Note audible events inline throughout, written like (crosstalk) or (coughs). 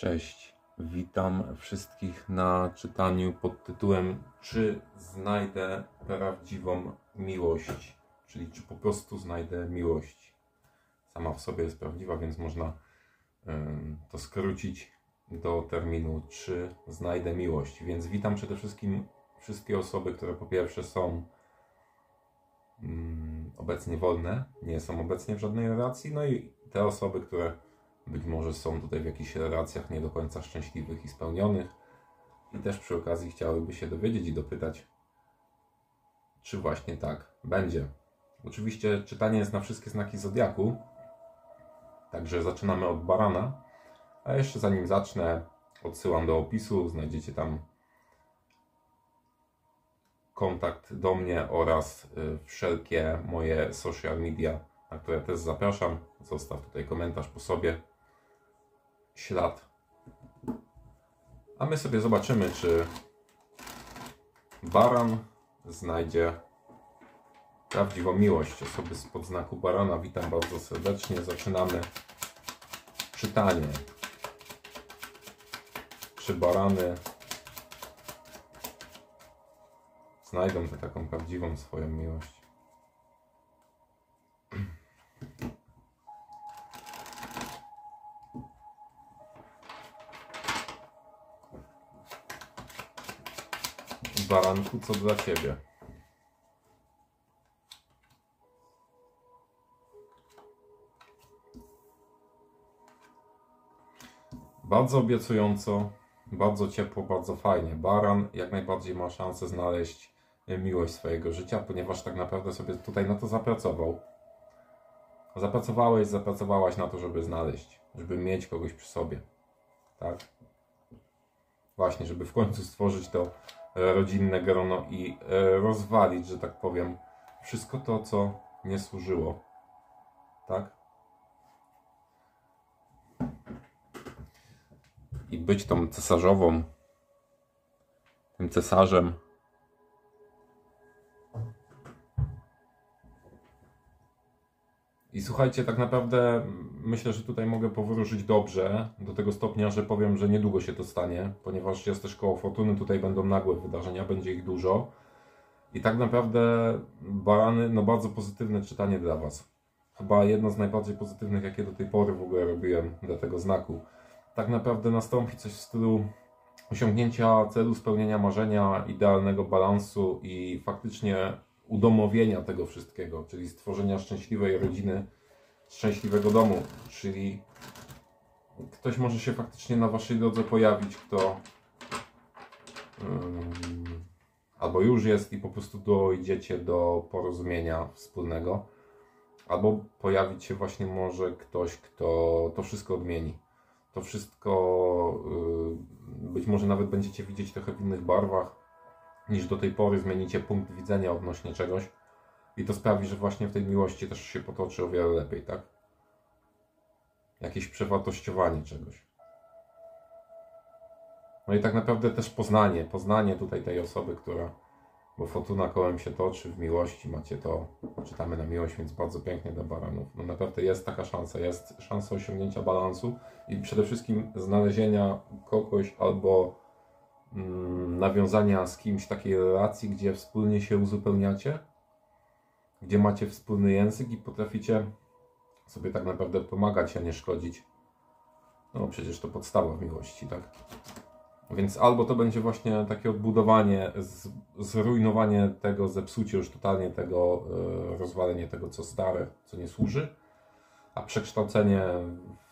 Cześć, witam wszystkich na czytaniu pod tytułem Czy znajdę prawdziwą miłość? Czyli czy po prostu znajdę miłość? Sama w sobie jest prawdziwa, więc można to skrócić do terminu Czy znajdę miłość? Więc witam przede wszystkim wszystkie osoby, które po pierwsze są ym, obecnie wolne, nie są obecnie w żadnej relacji, no i te osoby, które być może są tutaj w jakichś relacjach nie do końca szczęśliwych i spełnionych. I też przy okazji chciałyby się dowiedzieć i dopytać, czy właśnie tak będzie. Oczywiście czytanie jest na wszystkie znaki zodiaku, także zaczynamy od barana. A jeszcze zanim zacznę, odsyłam do opisu, znajdziecie tam kontakt do mnie oraz y, wszelkie moje social media, na które też zapraszam. Zostaw tutaj komentarz po sobie ślad. A my sobie zobaczymy, czy baran znajdzie prawdziwą miłość. Osoby z podznaku barana, witam bardzo serdecznie. Zaczynamy czytanie. Czy barany znajdą tę taką prawdziwą swoją miłość? Baranku, co dla Ciebie? Bardzo obiecująco, bardzo ciepło, bardzo fajnie. Baran jak najbardziej ma szansę znaleźć miłość swojego życia, ponieważ tak naprawdę sobie tutaj na to zapracował. Zapracowałeś, zapracowałaś na to, żeby znaleźć, żeby mieć kogoś przy sobie. Tak? Właśnie, żeby w końcu stworzyć to rodzinne grono i rozwalić, że tak powiem, wszystko to, co nie służyło. Tak? I być tą cesarzową, tym cesarzem. I słuchajcie, tak naprawdę myślę, że tutaj mogę powróżyć dobrze, do tego stopnia, że powiem, że niedługo się to stanie, ponieważ jest też koło fortuny, tutaj będą nagłe wydarzenia, będzie ich dużo. I tak naprawdę barany, no bardzo pozytywne czytanie dla Was. Chyba jedno z najbardziej pozytywnych, jakie do tej pory w ogóle robiłem dla tego znaku. Tak naprawdę nastąpi coś w stylu osiągnięcia celu, spełnienia marzenia, idealnego balansu i faktycznie udomowienia tego wszystkiego, czyli stworzenia szczęśliwej rodziny, szczęśliwego domu, czyli ktoś może się faktycznie na waszej drodze pojawić, kto um, albo już jest i po prostu dojdziecie do porozumienia wspólnego, albo pojawić się właśnie może ktoś, kto to wszystko odmieni. To wszystko yy, być może nawet będziecie widzieć trochę w innych barwach, niż do tej pory, zmienicie punkt widzenia odnośnie czegoś i to sprawi, że właśnie w tej miłości też się potoczy o wiele lepiej, tak? Jakieś przewartościowanie czegoś. No i tak naprawdę też poznanie, poznanie tutaj tej osoby, która, bo fortuna kołem się toczy, w miłości macie to, czytamy na miłość, więc bardzo pięknie dla baranów. No naprawdę jest taka szansa, jest szansa osiągnięcia balansu i przede wszystkim znalezienia kogoś albo nawiązania z kimś takiej relacji, gdzie wspólnie się uzupełniacie, gdzie macie wspólny język i potraficie sobie tak naprawdę pomagać, a nie szkodzić. No przecież to podstawa miłości, tak? Więc albo to będzie właśnie takie odbudowanie, zrujnowanie tego, zepsucie już totalnie tego, rozwalenie tego, co stare, co nie służy, a przekształcenie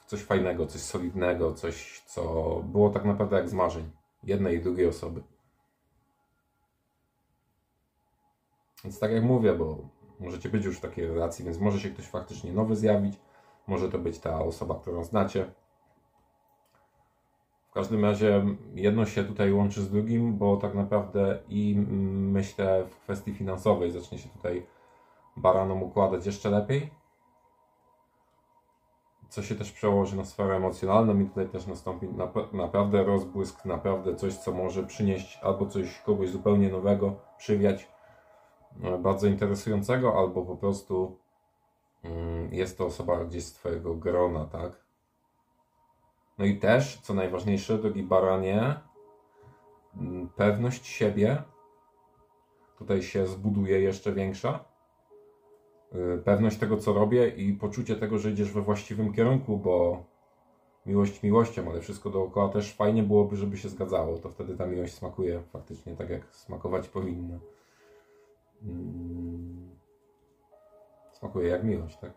w coś fajnego, coś solidnego, coś, co było tak naprawdę jak z marzeń jednej i drugiej osoby. Więc tak jak mówię, bo możecie być już w takiej relacji, więc może się ktoś faktycznie nowy zjawić, może to być ta osoba, którą znacie. W każdym razie jedno się tutaj łączy z drugim, bo tak naprawdę i myślę w kwestii finansowej zacznie się tutaj baranom układać jeszcze lepiej co się też przełoży na sferę emocjonalną i tutaj też nastąpi naprawdę rozbłysk, naprawdę coś, co może przynieść albo coś kogoś zupełnie nowego, przywiać, e, bardzo interesującego, albo po prostu mm, jest to osoba gdzieś z Twojego grona, tak? No i też, co najważniejsze, drogi baranie, mm, pewność siebie tutaj się zbuduje jeszcze większa. Y, pewność tego, co robię i poczucie tego, że idziesz we właściwym kierunku, bo miłość miłością, ale wszystko dookoła też fajnie byłoby, żeby się zgadzało. To wtedy ta miłość smakuje faktycznie tak, jak smakować powinna. Mm. Smakuje jak miłość, tak?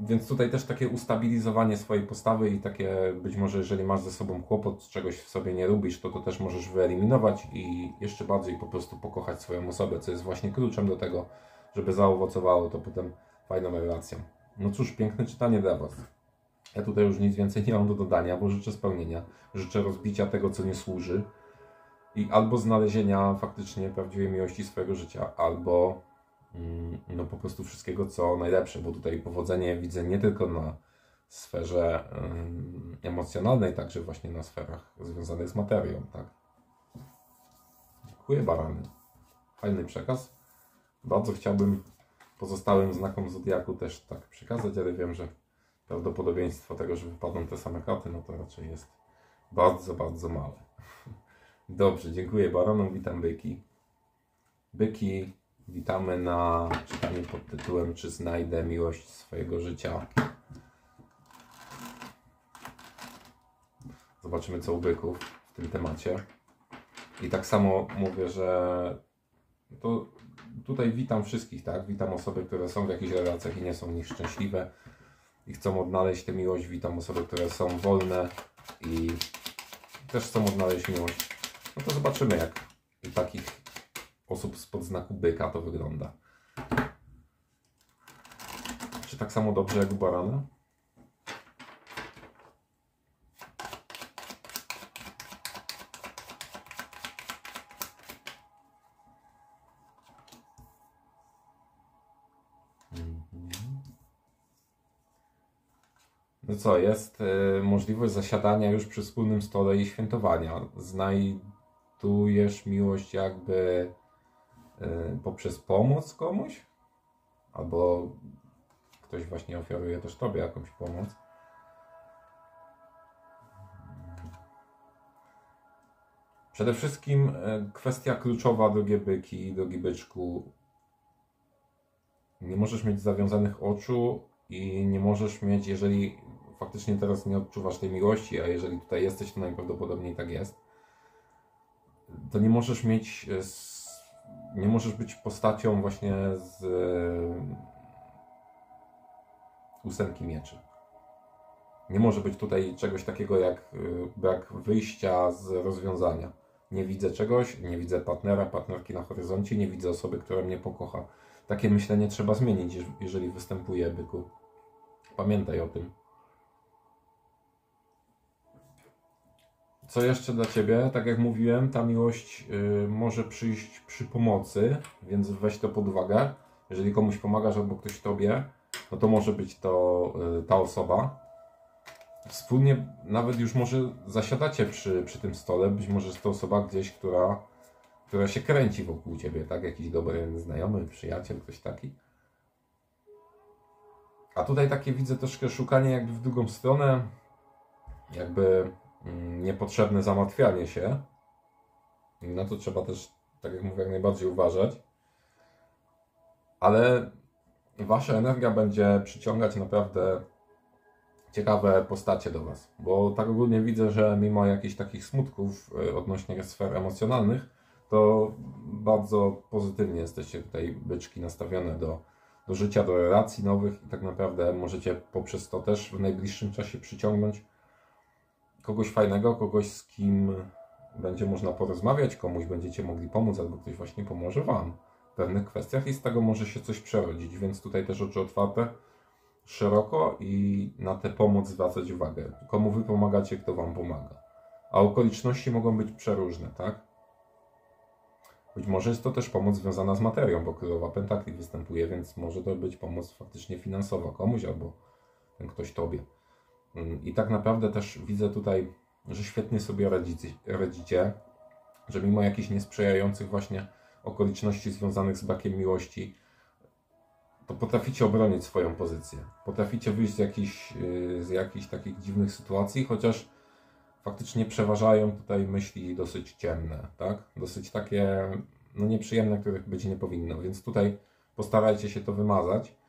Więc tutaj też takie ustabilizowanie swojej postawy i takie być może, jeżeli masz ze sobą kłopot, czegoś w sobie nie lubisz, to to też możesz wyeliminować i jeszcze bardziej po prostu pokochać swoją osobę, co jest właśnie kluczem do tego, żeby zaowocowało to potem fajną relacją. No cóż, piękne czytanie dla Was. Ja tutaj już nic więcej nie mam do dodania, bo życzę spełnienia, życzę rozbicia tego, co nie służy i albo znalezienia faktycznie prawdziwej miłości swojego życia, albo mm, no po prostu wszystkiego, co najlepsze, bo tutaj powodzenie widzę nie tylko na sferze um, emocjonalnej, także właśnie na sferach związanych z materią, tak. Dziękuję barany. Fajny przekaz. Bardzo chciałbym pozostałym znakom Zodiaku też tak przekazać, ale wiem, że prawdopodobieństwo tego, że wypadną te same karty, no to raczej jest bardzo, bardzo małe. (laughs) Dobrze, dziękuję baronom, witam byki. Byki, witamy na czytaniu pod tytułem Czy znajdę miłość swojego życia? Zobaczymy co u byków w tym temacie. I tak samo mówię, że to tutaj witam wszystkich, tak? Witam osoby, które są w jakichś relacjach i nie są w nich szczęśliwe i chcą odnaleźć tę miłość. Witam osoby, które są wolne i też chcą odnaleźć miłość. No to zobaczymy, jak u takich osób spod znaku byka to wygląda. Czy tak samo dobrze jak u barana? Co, jest y, możliwość zasiadania już przy wspólnym stole i świętowania. Znajdujesz miłość jakby y, poprzez pomoc komuś? Albo ktoś właśnie ofiaruje też Tobie jakąś pomoc. Przede wszystkim y, kwestia kluczowa, drogie byki, drogi byczku. Nie możesz mieć zawiązanych oczu i nie możesz mieć, jeżeli faktycznie teraz nie odczuwasz tej miłości, a jeżeli tutaj jesteś, to najprawdopodobniej tak jest, to nie możesz mieć, nie możesz być postacią właśnie z ósemki mieczy. Nie może być tutaj czegoś takiego jak brak wyjścia z rozwiązania. Nie widzę czegoś, nie widzę partnera, partnerki na horyzoncie, nie widzę osoby, która mnie pokocha. Takie myślenie trzeba zmienić, jeżeli występuje byku. Pamiętaj o tym. Co jeszcze dla Ciebie? Tak jak mówiłem, ta miłość y, może przyjść przy pomocy, więc weź to pod uwagę. Jeżeli komuś pomagasz albo ktoś Tobie, no to może być to y, ta osoba. Wspólnie nawet już może zasiadacie przy, przy tym stole, być może jest to osoba gdzieś, która, która się kręci wokół Ciebie, tak? Jakiś dobry znajomy, przyjaciel, ktoś taki. A tutaj takie widzę troszkę szukanie jakby w drugą stronę, jakby niepotrzebne zamartwianie się. Na to trzeba też, tak jak mówię, jak najbardziej uważać. Ale wasza energia będzie przyciągać naprawdę ciekawe postacie do Was. Bo tak ogólnie widzę, że mimo jakichś takich smutków y, odnośnie sfer emocjonalnych, to bardzo pozytywnie jesteście tutaj byczki nastawione do, do życia, do relacji nowych i tak naprawdę możecie poprzez to też w najbliższym czasie przyciągnąć kogoś fajnego, kogoś z kim będzie można porozmawiać, komuś będziecie mogli pomóc, albo ktoś właśnie pomoże Wam w pewnych kwestiach i z tego może się coś przerodzić, więc tutaj też oczy otwarte szeroko i na tę pomoc zwracać uwagę. Komu Wy pomagacie, kto Wam pomaga. A okoliczności mogą być przeróżne, tak? Być może jest to też pomoc związana z materią, bo królowa pentakli występuje, więc może to być pomoc faktycznie finansowa komuś albo ten ktoś Tobie. I tak naprawdę też widzę tutaj, że świetnie sobie radzicie, radzicie, że mimo jakichś niesprzyjających właśnie okoliczności związanych z brakiem miłości, to potraficie obronić swoją pozycję. Potraficie wyjść z jakichś, z jakichś takich dziwnych sytuacji, chociaż faktycznie przeważają tutaj myśli dosyć ciemne, tak? Dosyć takie no, nieprzyjemne, których być nie powinno, więc tutaj postarajcie się to wymazać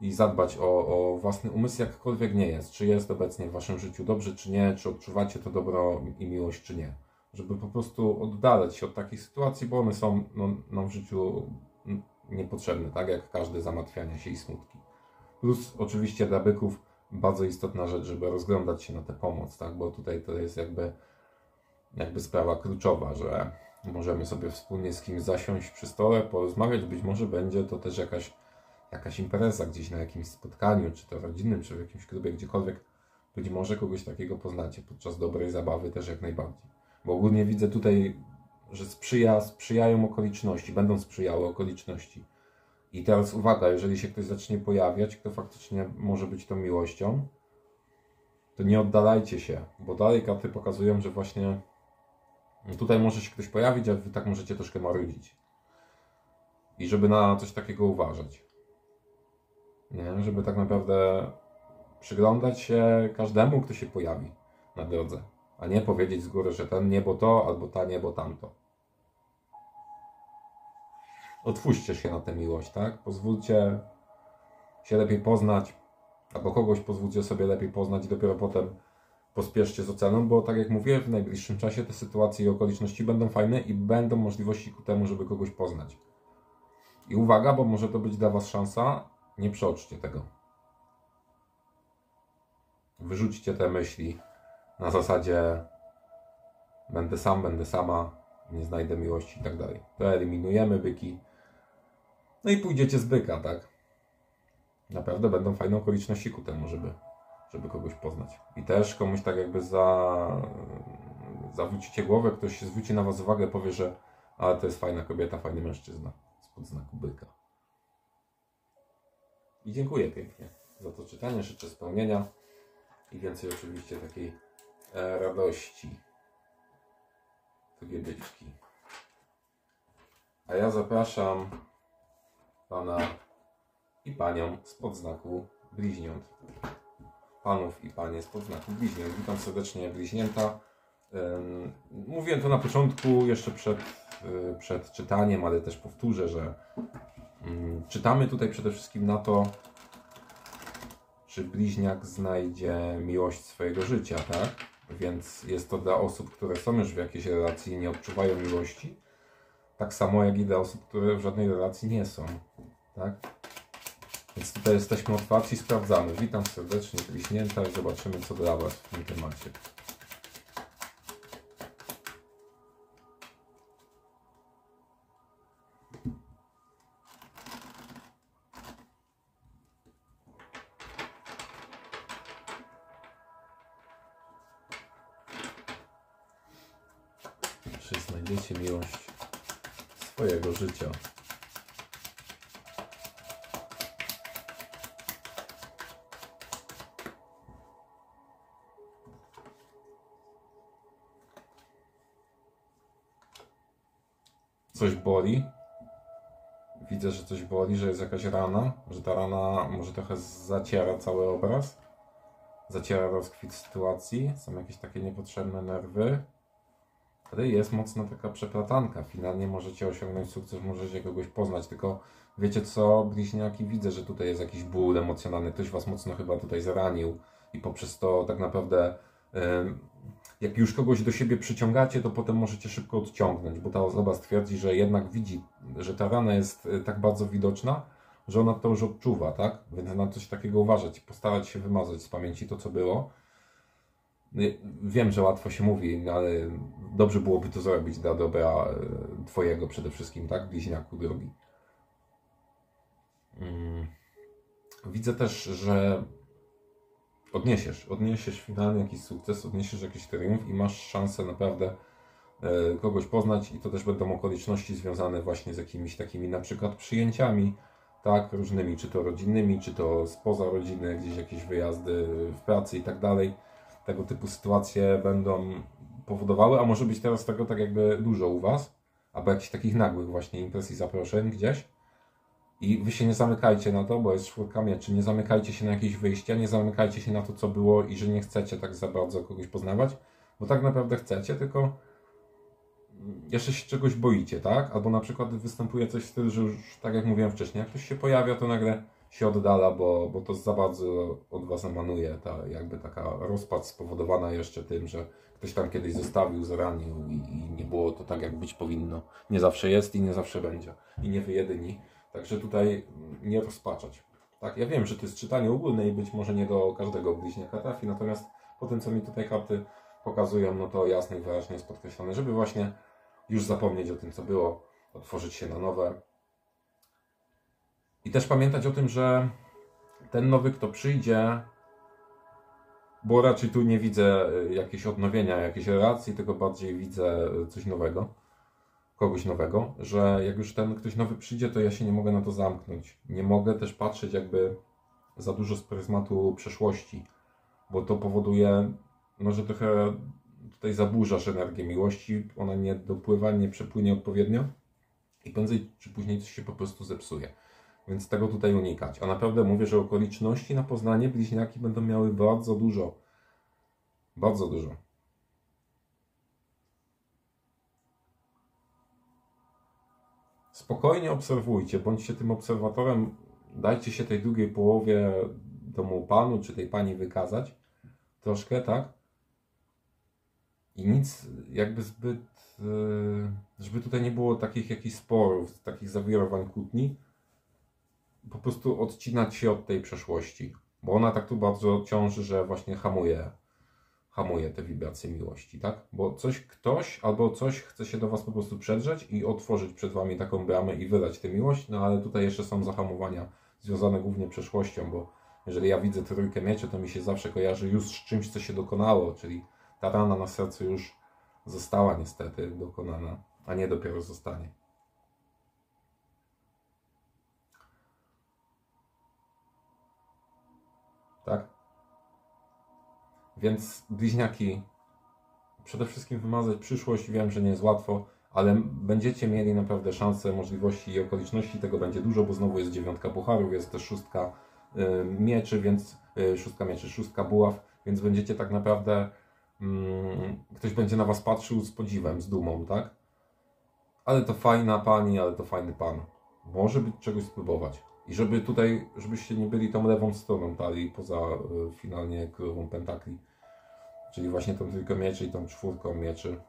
i zadbać o, o własny umysł, jakkolwiek nie jest. Czy jest obecnie w waszym życiu dobrze, czy nie, czy odczuwacie to dobro i miłość, czy nie. Żeby po prostu oddalać się od takich sytuacji, bo one są no, nam w życiu niepotrzebne, tak jak każde zamartwianie się i smutki. Plus oczywiście dla byków bardzo istotna rzecz, żeby rozglądać się na tę pomoc, tak? bo tutaj to jest jakby, jakby sprawa kluczowa, że możemy sobie wspólnie z kimś zasiąść przy stole, porozmawiać, być może będzie to też jakaś, jakaś impreza gdzieś na jakimś spotkaniu, czy to rodzinnym, czy w jakimś klubie, gdziekolwiek. Być może kogoś takiego poznacie podczas dobrej zabawy też jak najbardziej. Bo ogólnie widzę tutaj, że sprzyja, sprzyjają okoliczności, będą sprzyjały okoliczności i teraz uwaga, jeżeli się ktoś zacznie pojawiać, kto faktycznie może być tą miłością, to nie oddalajcie się, bo dalej karty pokazują, że właśnie tutaj może się ktoś pojawić, a wy tak możecie troszkę marudzić. I żeby na coś takiego uważać. Nie? Żeby tak naprawdę przyglądać się każdemu, kto się pojawi na drodze, a nie powiedzieć z góry, że ten niebo to, albo ta niebo tamto otwórzcie się na tę miłość, tak? Pozwólcie się lepiej poznać, albo kogoś pozwólcie sobie lepiej poznać i dopiero potem pospieszcie z oceną, bo tak jak mówię, w najbliższym czasie te sytuacje i okoliczności będą fajne i będą możliwości ku temu, żeby kogoś poznać. I uwaga, bo może to być dla Was szansa, nie przeoczcie tego. Wyrzućcie te myśli na zasadzie będę sam, będę sama, nie znajdę miłości i tak dalej. To eliminujemy byki no i pójdziecie z byka, tak? Naprawdę będą fajne okoliczności ku temu, żeby, żeby kogoś poznać. I też komuś tak jakby za, zawrócicie głowę, ktoś zwróci na was uwagę, powie, że ale to jest fajna kobieta, fajny mężczyzna spod znaku byka. I dziękuję pięknie za to czytanie, życzę spełnienia i więcej oczywiście takiej e, radości. Takie byczki. A ja zapraszam pana i panią spod znaku bliźniąt. Panów i panie spod znaku bliźniąt. Witam serdecznie bliźnięta. Mówiłem to na początku, jeszcze przed, y, przed czytaniem, ale też powtórzę, że czytamy tutaj przede wszystkim na to, czy bliźniak znajdzie miłość swojego życia, tak? Więc jest to dla osób, które są już w jakiejś relacji i nie odczuwają miłości, tak samo jak i dla osób, które w żadnej relacji nie są. Tak? Więc tutaj jesteśmy otwarci, sprawdzamy. Witam serdecznie, kliśnięta i zobaczymy co dla Was w tym temacie. Życia? coś boli. Widzę, że coś boli, że jest jakaś rana, że ta rana może trochę zaciera cały obraz. Zaciera rozkwit sytuacji, są jakieś takie niepotrzebne nerwy. Ale jest mocna taka przeplatanka. Finalnie możecie osiągnąć sukces, możecie kogoś poznać, tylko wiecie co, bliźniaki, widzę, że tutaj jest jakiś ból emocjonalny. Ktoś was mocno chyba tutaj zranił i poprzez to tak naprawdę jak już kogoś do siebie przyciągacie, to potem możecie szybko odciągnąć, bo ta osoba stwierdzi, że jednak widzi, że ta rana jest e, tak bardzo widoczna, że ona to już odczuwa, tak? Więc na coś takiego uważać, postarać się wymazać z pamięci to, co było. No wiem, że łatwo się mówi, ale dobrze byłoby to zrobić dla dobra e, Twojego przede wszystkim, tak? Bliźniaku drogi. Mm. Widzę też, że odniesiesz, odniesiesz finalnie jakiś sukces, odniesiesz jakiś triumf i masz szansę naprawdę e, kogoś poznać i to też będą okoliczności związane właśnie z jakimiś takimi na przykład przyjęciami, tak, różnymi, czy to rodzinnymi, czy to spoza rodziny, gdzieś jakieś wyjazdy w pracy i tak dalej. Tego typu sytuacje będą powodowały, a może być teraz tego tak jakby dużo u Was, albo jakichś takich nagłych właśnie impresji zaproszeń gdzieś, I wy się nie zamykajcie na to, bo jest czwórka mieczy. Nie zamykajcie się na jakieś wyjścia, nie zamykajcie się na to, co było i że nie chcecie tak za bardzo kogoś poznawać, bo tak naprawdę chcecie, tylko jeszcze się czegoś boicie, tak? Albo na przykład występuje coś w stylu, że już, tak jak mówiłem wcześniej, jak ktoś się pojawia, to nagle się oddala, bo, bo to za bardzo od was emanuje, ta jakby taka rozpad spowodowana jeszcze tym, że ktoś tam kiedyś zostawił, zranił i, i nie było to tak, jak być powinno. Nie zawsze jest i nie zawsze będzie. I nie wy jedyni. Także tutaj nie rozpaczać. Tak, ja wiem, że to jest czytanie ogólne i być może nie do każdego bliźniaka trafi, natomiast po tym, co mi tutaj karty pokazują, no to jasno i wyraźnie jest podkreślone, żeby właśnie już zapomnieć o tym, co było, otworzyć się na nowe. I też pamiętać o tym, że ten nowy, kto przyjdzie, bo raczej tu nie widzę y, jakiegoś odnowienia, jakiejś relacji, tylko bardziej widzę y, coś nowego, kogoś nowego, że jak już ten ktoś nowy przyjdzie, to ja się nie mogę na to zamknąć. Nie mogę też patrzeć jakby za dużo z pryzmatu przeszłości, bo to powoduje, no, że trochę tutaj zaburzasz energię miłości, ona nie dopływa, nie przepłynie odpowiednio i prędzej czy później coś się po prostu zepsuje. Więc tego tutaj unikać. A naprawdę mówię, że okoliczności na Poznanie bliźniaki będą miały bardzo dużo. Bardzo dużo. Spokojnie obserwujcie, bądźcie tym obserwatorem, dajcie się tej drugiej połowie temu panu czy tej pani wykazać troszkę, tak? I nic jakby zbyt, e, żeby tutaj nie było takich jakichś sporów, takich zawirowań kłótni, po prostu odcinać się od tej przeszłości, bo ona tak tu bardzo ciąży, że właśnie hamuje, hamuje te wibracje miłości, tak? Bo coś, ktoś albo coś chce się do Was po prostu przedrzeć i otworzyć przed Wami taką bramę i wydać tę miłość, no ale tutaj jeszcze są zahamowania związane głównie przeszłością, bo jeżeli ja widzę trójkę mieczy, to mi się zawsze kojarzy już z czymś, co się dokonało, czyli ta rana na sercu już została niestety dokonana, a nie dopiero zostanie. Więc bliźniaki, przede wszystkim wymazać przyszłość. Wiem, że nie jest łatwo, ale będziecie mieli naprawdę szanse, możliwości i okoliczności. Tego będzie dużo, bo znowu jest dziewiątka pucharów, jest też szóstka y, mieczy, więc y, szóstka mieczy, szóstka buław, więc będziecie tak naprawdę mm, ktoś będzie na was patrzył z podziwem, z dumą, tak? Ale to fajna pani, ale to fajny pan. Może być czegoś spróbować. I żeby tutaj, żebyście nie byli tą lewą stroną talii, poza y, finalnie królową pentakli. Czyli właśnie tą trójką mieczy i tą czwórką mieczy,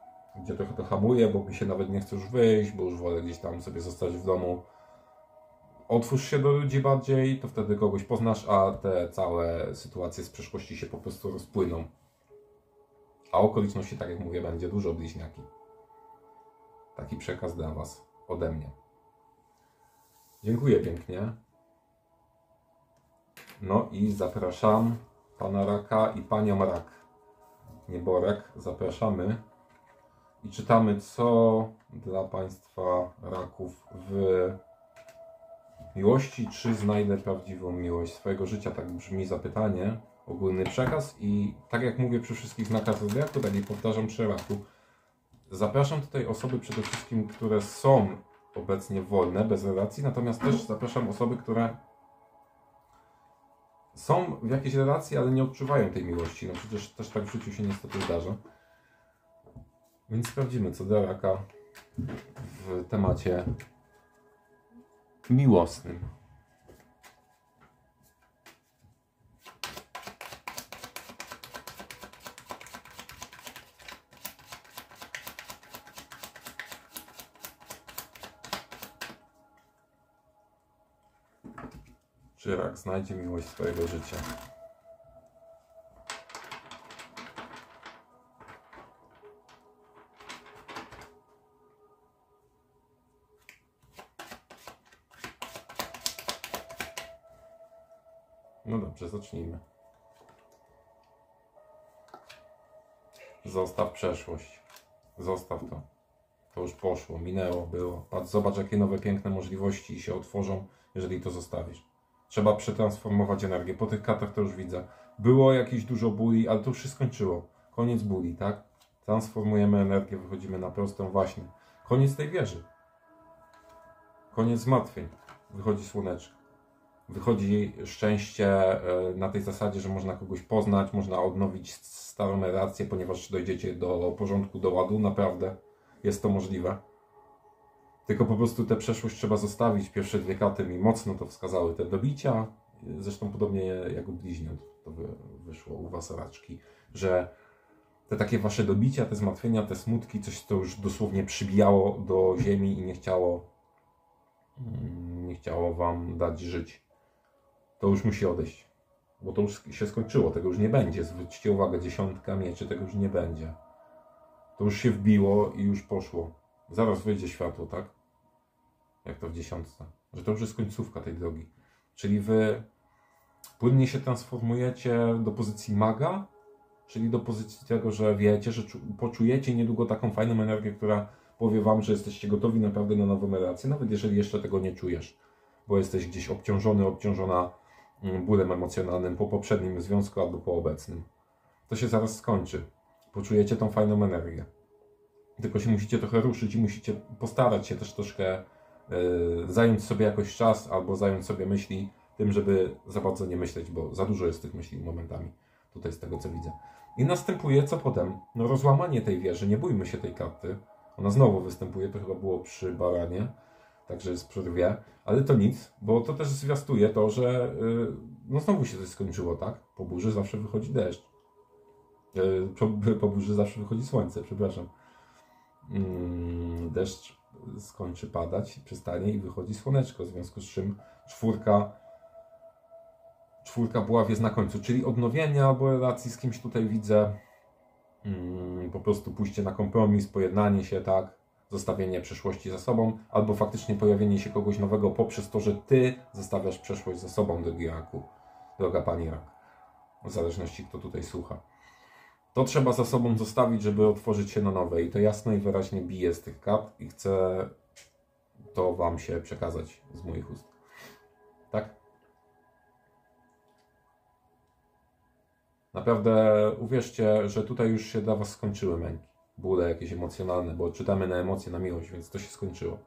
gdzie trochę to hamuje, bo mi się nawet nie chce już wyjść, bo już wolę gdzieś tam sobie zostać w domu. Otwórz się do ludzi bardziej, to wtedy kogoś poznasz, a te całe sytuacje z przeszłości się po prostu rozpłyną. A okoliczności, tak jak mówię, będzie dużo bliźniaki. Taki przekaz dla Was ode mnie. Dziękuję pięknie. No i zapraszam pana Raka i panią Rak. Nieborak, zapraszamy i czytamy, co dla państwa Raków w miłości, czy znajdę prawdziwą miłość swojego życia. Tak brzmi zapytanie, ogólny przekaz i tak jak mówię przy wszystkich znakach zodiaku, tak i powtarzam przy Raku. Zapraszam tutaj osoby przede wszystkim, które są obecnie wolne, bez relacji, natomiast też zapraszam osoby, które są w jakiejś relacji, ale nie odczuwają tej miłości. No przecież też tak w życiu się niestety zdarza. Więc sprawdzimy, co do raka w temacie miłosnym. Czy znajdzie miłość swojego życia? No dobrze, zacznijmy. Zostaw przeszłość. Zostaw to. To już poszło, minęło, było. Patrz, zobacz, jakie nowe piękne możliwości się otworzą, jeżeli to zostawisz. Trzeba przetransformować energię. Po tych kartach to już widzę. Było jakieś dużo bóli, ale to już się skończyło. Koniec bóli, tak? Transformujemy energię, wychodzimy na prostą właśnie. Koniec tej wieży. Koniec zmartwień. wychodzi słoneczko. Wychodzi szczęście e, na tej zasadzie, że można kogoś poznać, można odnowić starą relację, ponieważ dojdziecie do porządku, do ładu. Naprawdę jest to możliwe. Tylko po prostu tę przeszłość trzeba zostawić. Pierwsze dwie karty mi mocno to wskazały. Te dobicia, zresztą podobnie jak u bliźniąt to wyszło u was raczki, że te takie wasze dobicia, te zmartwienia, te smutki, coś to już dosłownie przybijało do ziemi i nie chciało mm, nie chciało wam dać żyć. To już musi odejść. Bo to już się skończyło, tego już nie będzie. Zwróćcie uwagę, dziesiątka mieczy, tego już nie będzie. To już się wbiło i już poszło. Zaraz wyjdzie światło, tak? Jak to w dziesiątce. Że to już jest końcówka tej drogi. Czyli wy płynnie się transformujecie do pozycji maga, czyli do pozycji tego, że wiecie, że poczujecie niedługo taką fajną energię, która powie wam, że jesteście gotowi naprawdę na nową relację, nawet jeżeli jeszcze tego nie czujesz, bo jesteś gdzieś obciążony, obciążona mm, bólem emocjonalnym po poprzednim związku albo po obecnym. To się zaraz skończy. Poczujecie tą fajną energię. Tylko się musicie trochę ruszyć i musicie postarać się też troszkę yy, zająć sobie jakoś czas albo zająć sobie myśli tym, żeby za bardzo nie myśleć, bo za dużo jest tych myśli momentami, tutaj z tego co widzę. I następuje co potem? No rozłamanie tej wieży, nie bójmy się tej karty. Ona znowu występuje, to chyba było przy baranie, także jest przy dwie, ale to nic, bo to też zwiastuje to, że yy, no znowu się coś skończyło, tak? Po burzy zawsze wychodzi deszcz. Po, po burzy zawsze wychodzi słońce, przepraszam. Yy, deszcz skończy padać, przestanie i wychodzi słoneczko, w związku z czym czwórka czwórka buław jest na końcu, czyli odnowienie albo relacji z kimś tutaj widzę, hmm, po prostu pójście na kompromis, pojednanie się, tak, zostawienie przeszłości za sobą, albo faktycznie pojawienie się kogoś nowego poprzez to, że Ty zostawiasz przeszłość za sobą, drogi Raku, droga Pani Rak, w zależności kto tutaj słucha. To trzeba za sobą zostawić, żeby otworzyć się na nowe i to jasno i wyraźnie bije z tych kart i chcę to Wam się przekazać z moich ust. Tak? Naprawdę uwierzcie, że tutaj już się dla Was skończyły męki, bóle jakieś emocjonalne, bo czytamy na emocje, na miłość, więc to się skończyło.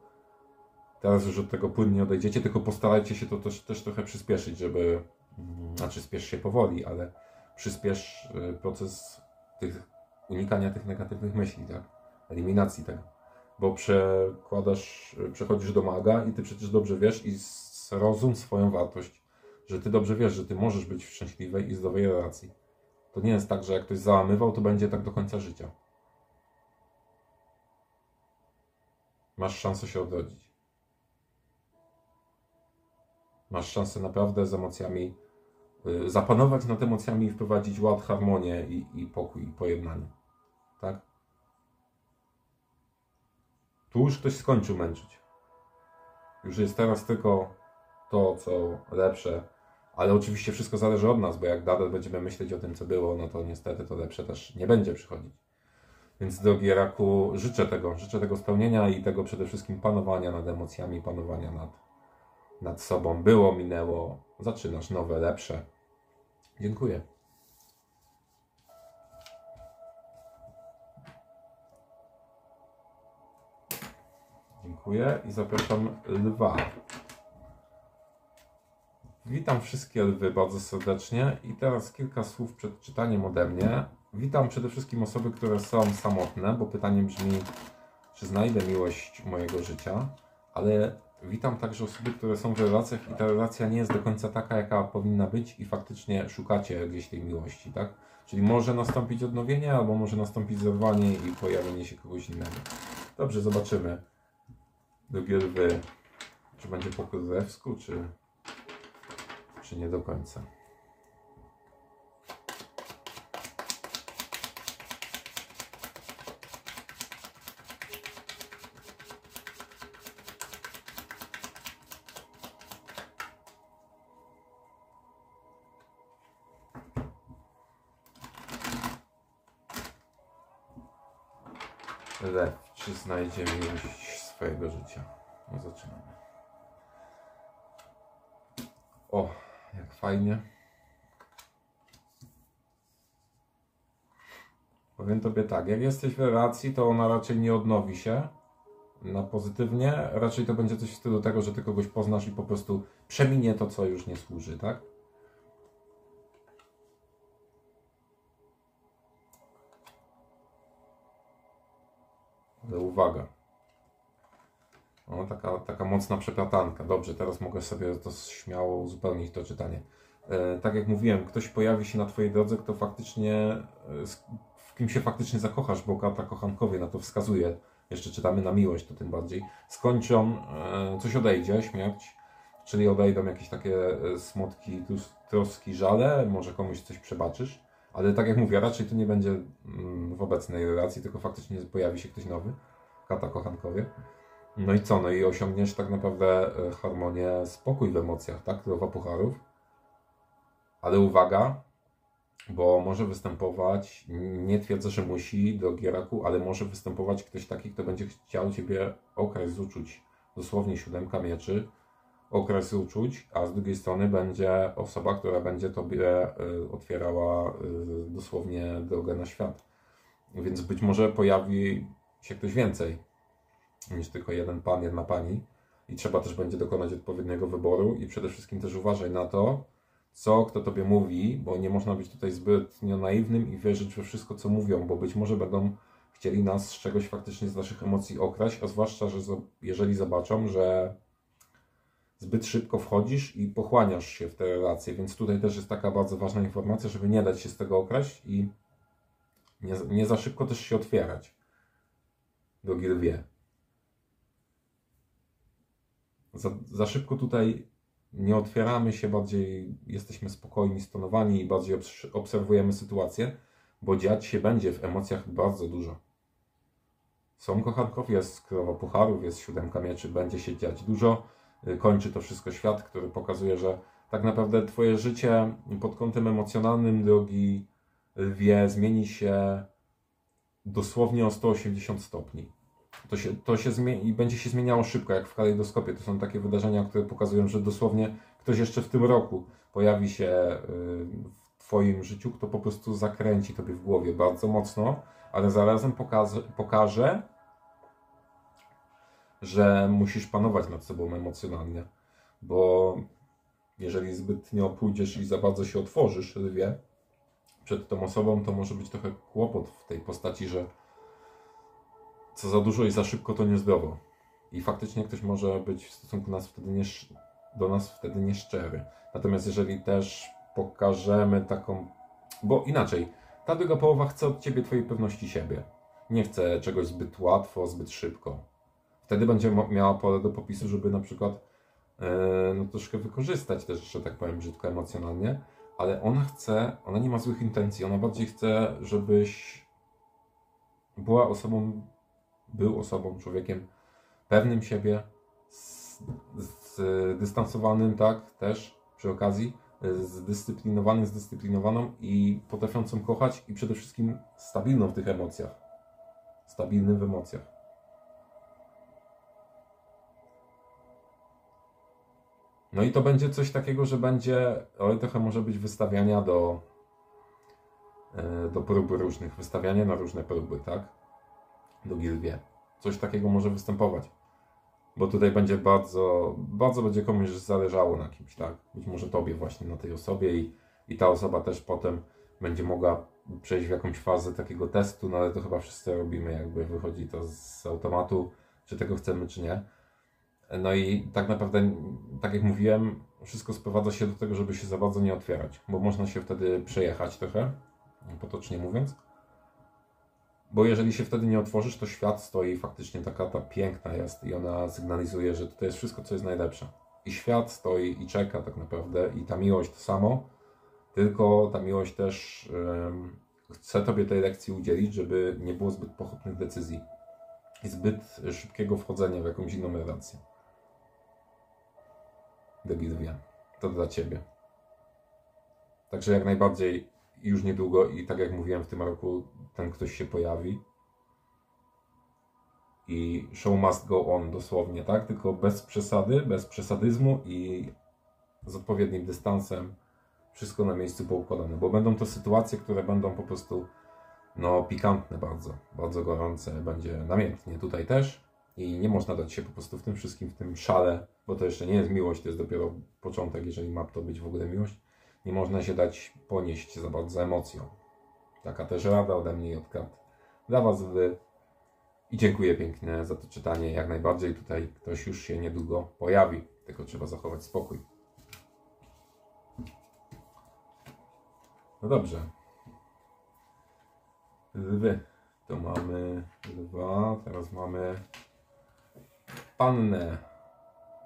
Teraz już od tego płynnie odejdziecie, tylko postarajcie się to też, też trochę przyspieszyć, żeby, mm, znaczy spiesz się powoli, ale przyspiesz y, proces tych, unikania tych negatywnych myśli, tak? Eliminacji tego. Bo przekładasz, przechodzisz do maga i ty przecież dobrze wiesz i zrozum swoją wartość, że ty dobrze wiesz, że ty możesz być w szczęśliwej i zdrowej relacji to nie jest tak, że jak ktoś załamywał, to będzie tak do końca życia. Masz szansę się odrodzić. Masz szansę naprawdę z emocjami zapanować nad emocjami i wprowadzić ład, harmonię i, i pokój, i pojednanie. Tak? Tu już ktoś skończył męczyć. Już jest teraz tylko to, co lepsze, ale oczywiście wszystko zależy od nas, bo jak nadal będziemy myśleć o tym, co było, no to niestety to lepsze też nie będzie przychodzić. Więc drogi Raku, życzę tego, życzę tego spełnienia i tego przede wszystkim panowania nad emocjami, panowania nad, nad sobą. Było, minęło, zaczynasz nowe, lepsze. Dziękuję. Dziękuję i zapraszam lwa. Witam wszystkie lwy bardzo serdecznie i teraz kilka słów przed czytaniem ode mnie. Witam przede wszystkim osoby, które są samotne, bo pytanie brzmi, czy znajdę miłość mojego życia, ale witam także osoby, które są w relacjach i ta relacja nie jest do końca taka, jaka powinna być i faktycznie szukacie gdzieś tej miłości, tak? Czyli może nastąpić odnowienie, albo może nastąpić zerwanie i pojawienie się kogoś innego. Dobrze, zobaczymy. Drugie lwy, czy będzie po królewsku, czy czy nie do końca. Znajdzie miłość swojego życia? No zaczynamy. O, jak fajnie. Powiem Tobie tak, jak jesteś w relacji, to ona raczej nie odnowi się. na pozytywnie, raczej to będzie coś w stylu tego, że ty kogoś poznasz i po prostu przeminie to, co już nie służy, tak? Uwaga. O, taka, taka mocna przeplatanka. Dobrze, teraz mogę sobie to śmiało uzupełnić to czytanie. E, tak jak mówiłem, ktoś pojawi się na Twojej drodze, kto faktycznie, e, w kim się faktycznie zakochasz, bo karta kochankowie na to wskazuje. Jeszcze czytamy na miłość, to tym bardziej. Skończą, e, coś odejdzie, śmierć, czyli odejdą jakieś takie e, smutki, troski, żale, może komuś coś przebaczysz. Ale tak jak mówię, raczej to nie będzie mm, w obecnej relacji, tylko faktycznie pojawi się ktoś nowy. Kata kochankowie. No i co? No i osiągniesz tak naprawdę e, harmonię, spokój w emocjach, tak? Królowa pucharów. Ale uwaga, bo może występować, nie twierdzę, że musi do Gieraku, ale może występować ktoś taki, kto będzie chciał Ciebie okres uczuć. Dosłownie siódemka mieczy, okres uczuć, a z drugiej strony będzie osoba, która będzie Tobie y, otwierała y, dosłownie drogę na świat. Więc być może pojawi się ktoś więcej niż tylko jeden pan, jedna pani i trzeba też będzie dokonać odpowiedniego wyboru i przede wszystkim też uważaj na to, co kto tobie mówi, bo nie można być tutaj zbytnio naiwnym i wierzyć we wszystko, co mówią, bo być może będą chcieli nas z czegoś faktycznie z naszych emocji okraść, a zwłaszcza, że jeżeli zobaczą, że zbyt szybko wchodzisz i pochłaniasz się w te relacje, więc tutaj też jest taka bardzo ważna informacja, żeby nie dać się z tego okraść i nie, nie za szybko też się otwierać. Drogi lwie. Za, za szybko tutaj nie otwieramy się, bardziej jesteśmy spokojni, stonowani i bardziej obserwujemy sytuację, bo dziać się będzie w emocjach bardzo dużo. Są kochanków, jest królowa pucharów, jest siódemka mieczy, będzie się dziać dużo. Y, kończy to wszystko świat, który pokazuje, że tak naprawdę Twoje życie pod kątem emocjonalnym, drogi lwie, zmieni się dosłownie o 180 stopni. To się, to się zmieni, i będzie się zmieniało szybko, jak w kalejdoskopie. To są takie wydarzenia, które pokazują, że dosłownie ktoś jeszcze w tym roku pojawi się y, w Twoim życiu, kto po prostu zakręci Tobie w głowie bardzo mocno, ale zarazem pokaże, pokaże, że musisz panować nad sobą emocjonalnie, bo jeżeli zbytnio pójdziesz i za bardzo się otworzysz, lwie, przed tą osobą, to może być trochę kłopot w tej postaci, że co za dużo i za szybko to niezdrowo. I faktycznie ktoś może być w stosunku nas wtedy nie, do nas wtedy nieszczery. Natomiast jeżeli też pokażemy taką. Bo inaczej, ta druga połowa chce od ciebie twojej pewności siebie. Nie chce czegoś zbyt łatwo, zbyt szybko. Wtedy będzie miała pole do popisu, żeby na przykład yy, no, troszkę wykorzystać też, że tak powiem, brzydko emocjonalnie, ale ona chce, ona nie ma złych intencji, ona bardziej chce, żebyś była osobą był osobą, człowiekiem pewnym siebie, zdystansowanym, tak, też przy okazji, zdyscyplinowanym, zdyscyplinowaną i potrafiącą kochać i przede wszystkim stabilną w tych emocjach. Stabilnym w emocjach. No i to będzie coś takiego, że będzie, oj, trochę może być wystawiania do, e, do próby różnych, wystawiania na różne próby, tak? do Gilwie. Coś takiego może występować. Bo tutaj będzie bardzo, bardzo będzie komuś zależało na kimś, tak? Być może tobie właśnie, na tej osobie i, i ta osoba też potem będzie mogła przejść w jakąś fazę takiego testu, no ale to chyba wszyscy robimy, jakby wychodzi to z automatu, czy tego chcemy, czy nie. No i tak naprawdę, tak jak mówiłem, wszystko sprowadza się do tego, żeby się za bardzo nie otwierać, bo można się wtedy przejechać trochę, potocznie mówiąc. Bo jeżeli się wtedy nie otworzysz, to świat stoi faktycznie taka ta piękna jest i ona sygnalizuje, że to jest wszystko, co jest najlepsze. I świat stoi i czeka tak naprawdę i ta miłość to samo, tylko ta miłość też um, chce Tobie tej lekcji udzielić, żeby nie było zbyt pochopnych decyzji i zbyt szybkiego wchodzenia w jakąś inną relację. Degilwia, to dla Ciebie. Także jak najbardziej już niedługo i tak jak mówiłem w tym roku ten ktoś się pojawi. I show must go on dosłownie, tak? Tylko bez przesady, bez przesadyzmu i z odpowiednim dystansem wszystko na miejscu poukładane, bo będą to sytuacje, które będą po prostu no pikantne bardzo, bardzo gorące, będzie namiętnie. Tutaj też, I nie można dać się po prostu w tym wszystkim, w tym szale, bo to jeszcze nie jest miłość, to jest dopiero początek, jeżeli ma to być w ogóle miłość. Nie można się dać ponieść za bardzo emocją. Taka też rada ode mnie i od kart dla Was wy. I dziękuję pięknie za to czytanie. Jak najbardziej tutaj ktoś już się niedługo pojawi, tylko trzeba zachować spokój. No dobrze. Lwy. To mamy lwa, teraz mamy pannę.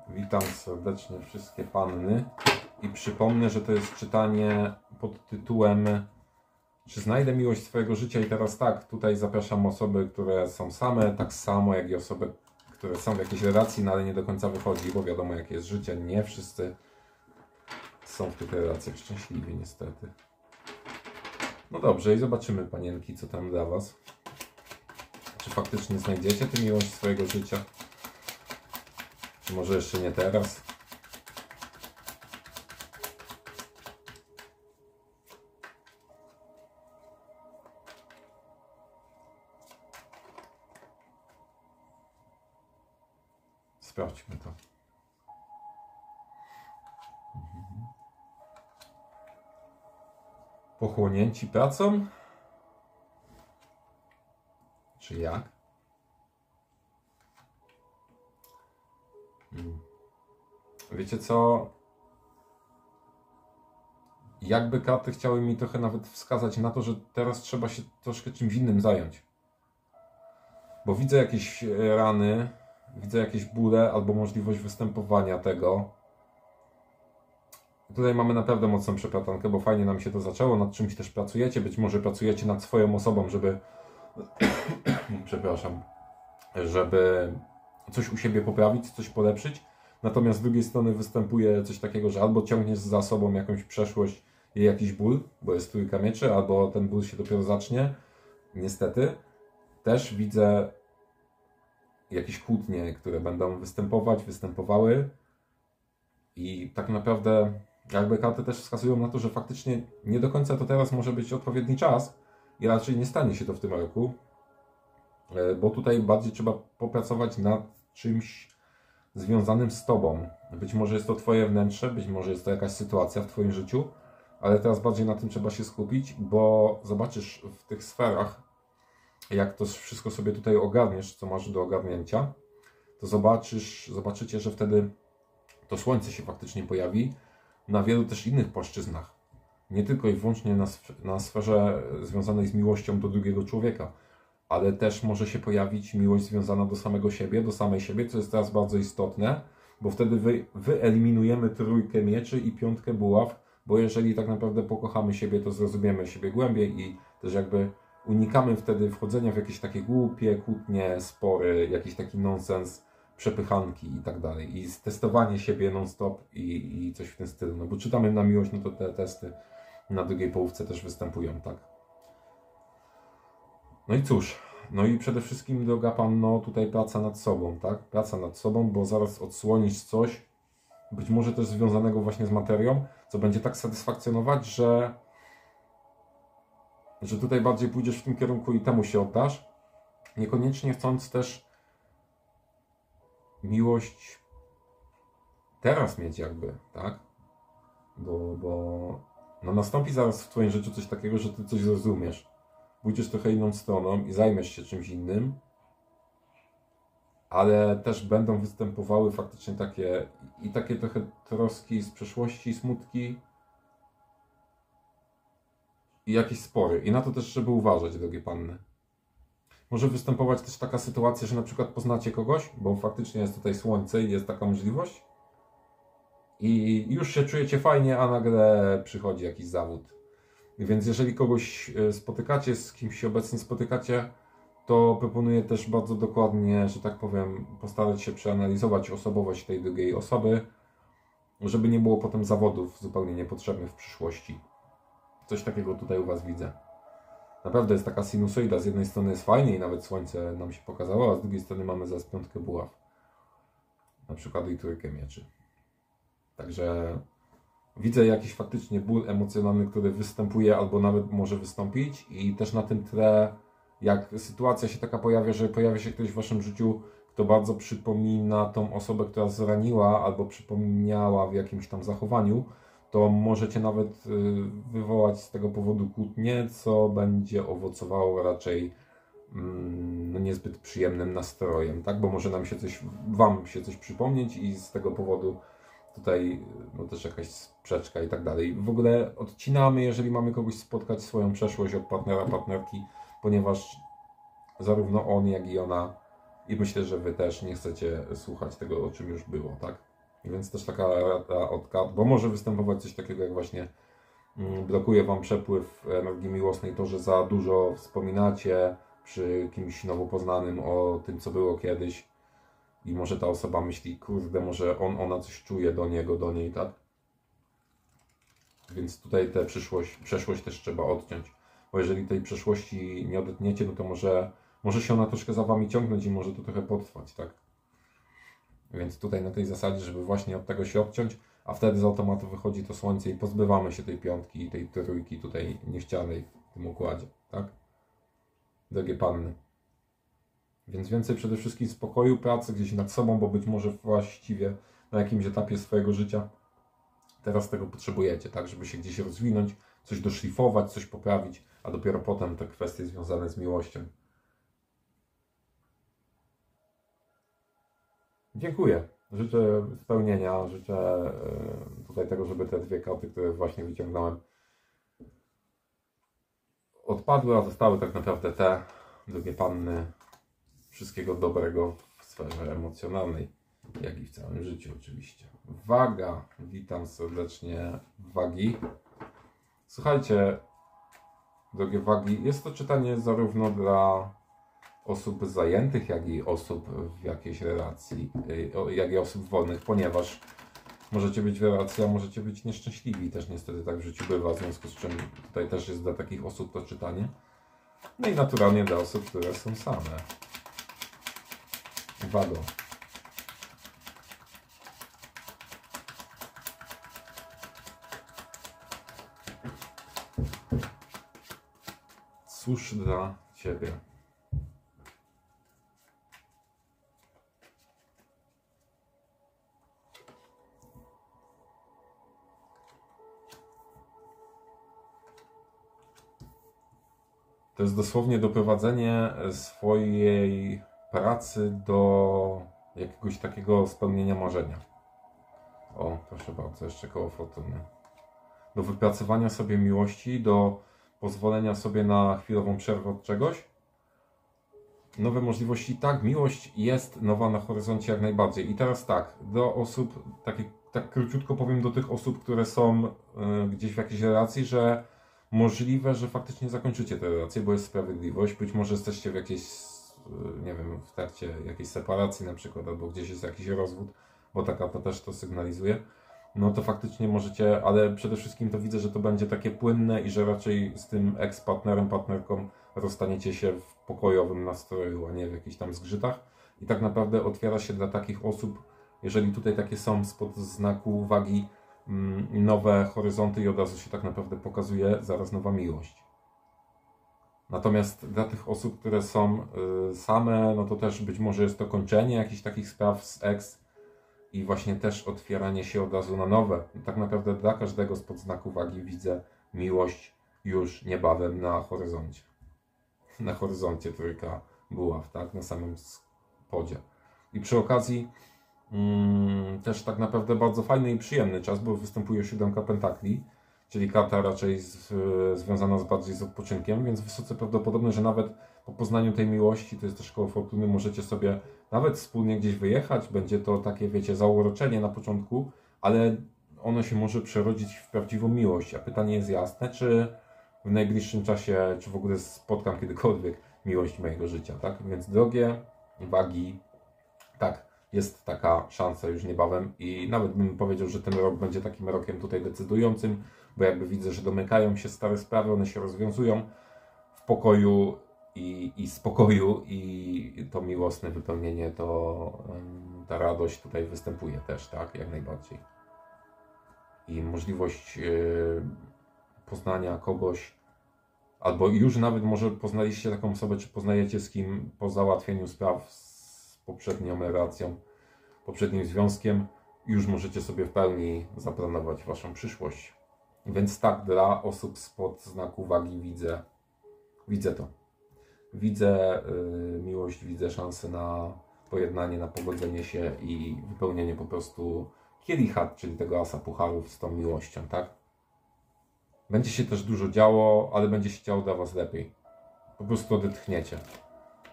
Witam serdecznie wszystkie panny i przypomnę, że to jest czytanie pod tytułem Czy znajdę miłość swojego życia? I teraz tak, tutaj zapraszam osoby, które są same, tak samo jak i osoby, które są w jakiejś relacji, no ale nie do końca wychodzi, bo wiadomo jakie jest życie. Nie wszyscy są w tych relacjach szczęśliwi niestety. No dobrze, i zobaczymy panienki, co tam dla Was. Czy faktycznie znajdziecie tę miłość swojego życia? Może jeszcze nie teraz? Sprawdźmy to. Mhm. Pochłonięci pracą? Czy jak? Wiecie co? Jakby karty chciały mi trochę nawet wskazać na to, że teraz trzeba się troszkę czymś innym zająć. Bo widzę jakieś rany, widzę jakieś bóle albo możliwość występowania tego. Tutaj mamy naprawdę mocną przeplatankę, bo fajnie nam się to zaczęło, nad czymś też pracujecie, być może pracujecie nad swoją osobą, żeby (coughs) przepraszam, żeby coś u siebie poprawić, coś polepszyć. Natomiast z drugiej strony występuje coś takiego, że albo ciągniesz za sobą jakąś przeszłość i jakiś ból, bo jest trójka mieczy, albo ten ból się dopiero zacznie. Niestety. Też widzę jakieś kłótnie, które będą występować, występowały. I tak naprawdę jakby karty też wskazują na to, że faktycznie nie do końca to teraz może być odpowiedni czas i raczej nie stanie się to w tym roku, e, bo tutaj bardziej trzeba popracować nad czymś związanym z Tobą. Być może jest to Twoje wnętrze, być może jest to jakaś sytuacja w Twoim życiu, ale teraz bardziej na tym trzeba się skupić, bo zobaczysz w tych sferach, jak to wszystko sobie tutaj ogarniesz, co masz do ogarnięcia, to zobaczysz, zobaczycie, że wtedy to słońce się faktycznie pojawi na wielu też innych płaszczyznach. Nie tylko i wyłącznie na, na sferze związanej z miłością do drugiego człowieka, ale też może się pojawić miłość związana do samego siebie, do samej siebie, co jest teraz bardzo istotne, bo wtedy wy, wyeliminujemy trójkę mieczy i piątkę buław, bo jeżeli tak naprawdę pokochamy siebie, to zrozumiemy siebie głębiej i też jakby unikamy wtedy wchodzenia w jakieś takie głupie, kłótnie, spory, jakiś taki nonsens, przepychanki i tak dalej. I testowanie siebie non-stop i, i coś w tym stylu. No bo czytamy na miłość, no to te testy na drugiej połówce też występują, tak? No i cóż, no i przede wszystkim, droga Panno, tutaj praca nad sobą, tak? Praca nad sobą, bo zaraz odsłonisz coś, być może też związanego właśnie z materią, co będzie tak satysfakcjonować, że, że tutaj bardziej pójdziesz w tym kierunku i temu się oddasz, niekoniecznie chcąc też miłość teraz mieć jakby, tak? Bo, bo no nastąpi zaraz w Twoim życiu coś takiego, że Ty coś zrozumiesz pójdziesz trochę inną stroną i zajmiesz się czymś innym, ale też będą występowały faktycznie takie i takie trochę troski z przeszłości, smutki i jakieś spory. I na to też trzeba uważać, drogie panny. Może występować też taka sytuacja, że na przykład poznacie kogoś, bo faktycznie jest tutaj słońce i jest taka możliwość. I już się czujecie fajnie, a nagle przychodzi jakiś zawód więc jeżeli kogoś e, spotykacie, z kimś się obecnie spotykacie, to proponuję też bardzo dokładnie, że tak powiem, postarać się przeanalizować osobowość tej drugiej osoby, żeby nie było potem zawodów zupełnie niepotrzebnych w przyszłości. Coś takiego tutaj u Was widzę. Naprawdę jest taka sinusoida. Z jednej strony jest fajnie i nawet słońce nam się pokazało, a z drugiej strony mamy za piątkę buław. Na przykład i trójkę mieczy. Także widzę jakiś faktycznie ból emocjonalny, który występuje albo nawet może wystąpić i też na tym tle, jak sytuacja się taka pojawia, że pojawia się ktoś w Waszym życiu, to bardzo przypomina tą osobę, która zraniła albo przypomniała w jakimś tam zachowaniu, to możecie nawet y, wywołać z tego powodu kłótnię, co będzie owocowało raczej mm, no niezbyt przyjemnym nastrojem, tak? Bo może nam się coś, Wam się coś przypomnieć i z tego powodu tutaj no też jakaś sprzeczka i tak dalej. W ogóle odcinamy, jeżeli mamy kogoś spotkać swoją przeszłość od partnera, partnerki, ponieważ zarówno on, jak i ona i myślę, że Wy też nie chcecie słuchać tego, o czym już było, tak? Więc też taka rada od kart, bo może występować coś takiego jak właśnie mm, blokuje Wam przepływ energii miłosnej, to, że za dużo wspominacie przy kimś nowo poznanym o tym, co było kiedyś i może ta osoba myśli, kurde, może on, ona coś czuje do niego, do niej, tak? Więc tutaj tę przyszłość, przeszłość też trzeba odciąć, bo jeżeli tej przeszłości nie odetniecie, no to może, może się ona troszkę za Wami ciągnąć i może to trochę potrwać, tak? Więc tutaj na tej zasadzie, żeby właśnie od tego się odciąć, a wtedy z automatu wychodzi to słońce i pozbywamy się tej piątki i tej trójki tutaj niechcianej w tym układzie, tak? Drogie panny. Więc więcej przede wszystkim spokoju, pracy gdzieś nad sobą, bo być może właściwie na jakimś etapie swojego życia teraz tego potrzebujecie, tak? Żeby się gdzieś rozwinąć, coś doszlifować, coś poprawić, a dopiero potem te kwestie związane z miłością Dziękuję. Życzę spełnienia, życzę e, tutaj tego, żeby te dwie karty, które właśnie wyciągnąłem, odpadły, a zostały tak naprawdę te drugie panny. Wszystkiego dobrego w sferze emocjonalnej, jak i w całym życiu oczywiście. Waga, witam serdecznie wagi. Słuchajcie, drogie wagi, jest to czytanie zarówno dla osób zajętych, jak i osób w jakiejś relacji, y, jak i osób wolnych, ponieważ możecie być w relacji, a możecie być nieszczęśliwi. Też niestety tak w życiu bywa, w związku z czym tutaj też jest dla takich osób to czytanie. No i naturalnie dla osób, które są same. Uwaga. Cóż dla Ciebie? To jest dosłownie doprowadzenie swojej pracy do jakiegoś takiego spełnienia marzenia. O, proszę bardzo, jeszcze koło fortuny. Do wypracowania sobie miłości, do pozwolenia sobie na chwilową przerwę od czegoś. Nowe możliwości, tak, miłość jest nowa na horyzoncie jak najbardziej. I teraz tak, do osób, takie, tak króciutko powiem do tych osób, które są y, gdzieś w jakiejś relacji, że możliwe, że faktycznie zakończycie tę relację, bo jest sprawiedliwość. Być może jesteście w jakiejś, nie wiem, w trakcie jakiejś separacji na przykład, albo gdzieś jest jakiś rozwód, bo taka to też to sygnalizuje. No to faktycznie możecie, ale przede wszystkim to widzę, że to będzie takie płynne i że raczej z tym ex-partnerem, partnerką rozstaniecie się w pokojowym nastroju, a nie w jakichś tam zgrzytach. I tak naprawdę otwiera się dla takich osób, jeżeli tutaj takie są spod znaku uwagi, Mm, nowe horyzonty i od razu się tak naprawdę pokazuje zaraz nowa miłość. Natomiast dla tych osób, które są y, same, no to też być może jest to kończenie jakichś takich spraw z ex i właśnie też otwieranie się od razu na nowe. Tak naprawdę dla każdego z podznaku wagi widzę miłość już niebawem na horyzoncie. (laughs) Na horyzoncie trójka buław, tak? Na samym spodzie. I przy okazji Mm, też tak naprawdę bardzo fajny i przyjemny czas, bo występuje siódemka pentakli, czyli karta raczej z, związana z bardziej z odpoczynkiem, więc wysoce prawdopodobne, że nawet po poznaniu tej miłości, to jest też koło fortuny, możecie sobie nawet wspólnie gdzieś wyjechać. Będzie to takie, wiecie, zauroczenie na początku, ale ono się może przerodzić w prawdziwą miłość. A pytanie jest jasne, czy w najbliższym czasie, czy w ogóle spotkam kiedykolwiek miłość mojego życia, tak? Więc drogie wagi, tak, jest taka szansa już niebawem i nawet bym powiedział, że ten rok będzie takim rokiem tutaj decydującym, bo jakby widzę, że domykają się stare sprawy, one się rozwiązują w pokoju i, i spokoju i to miłosne wypełnienie, to ta radość tutaj występuje też, tak, jak najbardziej. I możliwość yy, poznania kogoś, albo już nawet może poznaliście taką osobę, czy poznajecie z kim po załatwieniu spraw poprzednią relacją, poprzednim związkiem, już możecie sobie w pełni zaplanować Waszą przyszłość. Więc tak, dla osób spod znaku wagi widzę, widzę to. Widzę yy, miłość, widzę szansę na pojednanie, na pogodzenie się i wypełnienie po prostu kielicha, czyli tego asa pucharów z tą miłością, tak? Będzie się też dużo działo, ale będzie się działo dla Was lepiej. Po prostu odetchniecie.